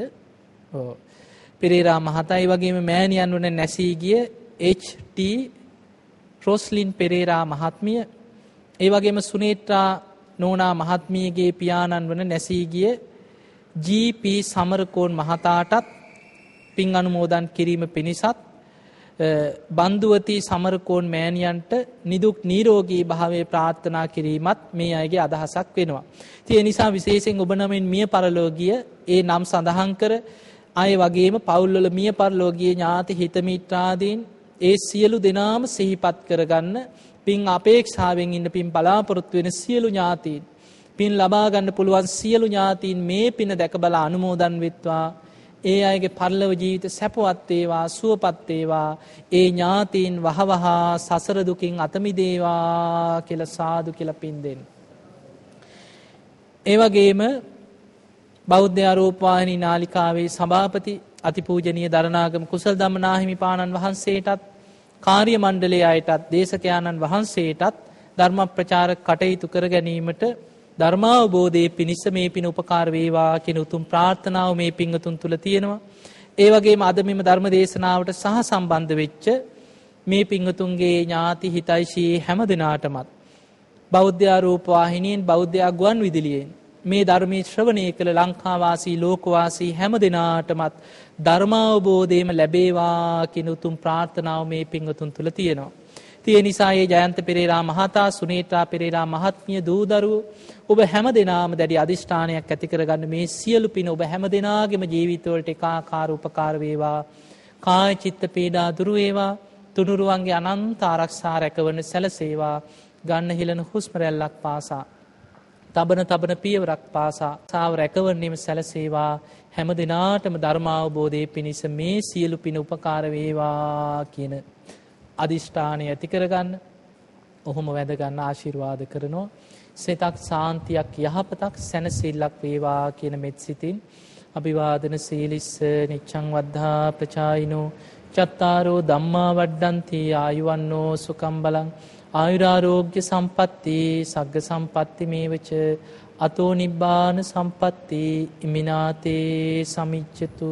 ඔව්. පෙරේරා මහතා ඒ වගේම මෑණියන් වන නැසී ගිය එච්.ටි. රොස්ලින් පෙරේරා මහත්මිය ඒ වගේම සුනේත්‍රා නෝනා මහත්මියගේ පියාණන් වන නැසී ගිය ජී.පී. සමරකෝන් මහතාටත් පින් අනුමෝදන් කිරීම පිණිසත් බන්දුවතී සමරකෝන් මෑණියන්ට නිදුක් නිරෝගී භාවය ප්‍රාර්ථනා කිරීමත් මේ අයගේ අදහසක් වෙනවා. ඒ නිසා විශේෂයෙන් ඔබ නමින් මිය පරලෝගිය ඒ නම් සඳහන් කර අය වගේම පවුල්වල මිය පරලෝගිය ඥාති හිතමිත්‍රාදීන් ඒ සියලු දෙනාම සිහිපත් කරගන්න පින් අපේක්ෂාවෙන් ඉන්න පින් බලාපොරොත්තු වෙන සියලු ඥාතීන් පින් ලබා ගන්න පුළුවන් සියලු ඥාතීන් මේ පින දැක බලා අනුමෝදන් වෙත්වා ඒ අයගේ පරලව ජීවිත සැපවත් වේවා සුවපත් වේවා ඒ ඥාතීන් වහවහා සසර දුකින් අත මිදේවා කියලා සාදු කියලා පින් දෙන්න. ඒ වගේම බෞද්ධ ආරෝපවාහිනී නාලිකාවේ සභාපති අතිපූජනීය දරණාගම කුසල් ධම්මනාහිමි පාණන් වහන්සේටත් කාර්ය මණ්ඩලයේ අයටත් දේශකයාණන් වහන්සේටත් ධර්ම ප්‍රචාරක කටයුතු කර ගැනීමට ධර්මාවබෝධයේ පිණිස මේ පින උපකාර වේවා කියන උතුම් ප්‍රාර්ථනාව මේ පිංගතුන් තුල තියෙනවා. ඒ වගේම අද මෙම ධර්ම දේශනාවට සහ සම්බන්ධ වෙච්ච මේ පිංගතුන්ගේ ඥාති හිතයිශී හැම දිනාටමත් බෞද්ධ ආරූප වාහිනියෙන් බෞද්ධ ගුවන් විදුලියෙන් මේ ධර්මයේ ශ්‍රවණය කළ ලංකාවාසී ලෝකවාසී හැම දිනාටමත් ධර්මාවබෝධයම ලැබේවා කියන උතුම් ප්‍රාර්ථනාව මේ පිංගතුන් තුල තියෙනවා. තිය නිසා ඒ ජයන්ත පෙරේරා මහතා සුනේත්‍රා පෙරේරා මහත්මිය දූදරුව ඔබ හැම දෙනාම දැඩි අධිෂ්ඨානයක් ඇති කරගන්න මේ සියලු පින ඔබ හැම දෙනාගේම ජීවිතවලට එකාකාර උපකාර වේවා. කාය චිත්ත පීඩා දුරු වේවා. තුනුරුවන්ගේ අනන්ත ආරක්ෂා රැකවන සැලසේවා. ගන්න හිලන හුස්ම රැල්ලක් පාසා. තබන තබන පියවරක් පාසා සාව රැකවන්නේම සැලසේවා හැම දිනාටම ධර්මාවබෝධය පිණිස මේ සියලු පින උපකාර වේවා කියන අධිෂ්ඨානය ඇති කරගන්න ඔහොම වැදගන්න ආශිර්වාද කරනවා. සිතක් සාන්තියක් යහපතක් සැනසිල්ලක් වේවා කියන මෙත් සිතින් අභිවාදන සීලිස්ස නිච්ඡං වද්ධා ප්‍රචායිනෝ චත්තාරෝ ධම්මා වඩ්ඩಂತಿ ආයුවන්නෝ සුකම් බලං ආයුරාරෝග්‍ය සම්පatti සග්ග සම්පatti මේවච අතෝ නිබ්බාන සම්පatti ඉමිනාතේ සමිච්ඡතු.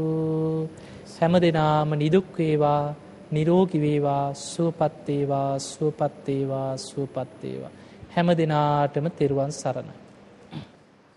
හැම දිනාම නිදුක් වේවා නිරෝගී වේවා සුවපත් වේවා සුවපත් වේවා සුවපත් වේවා. හැම දිනාටම තෙරුවන් සරණයි.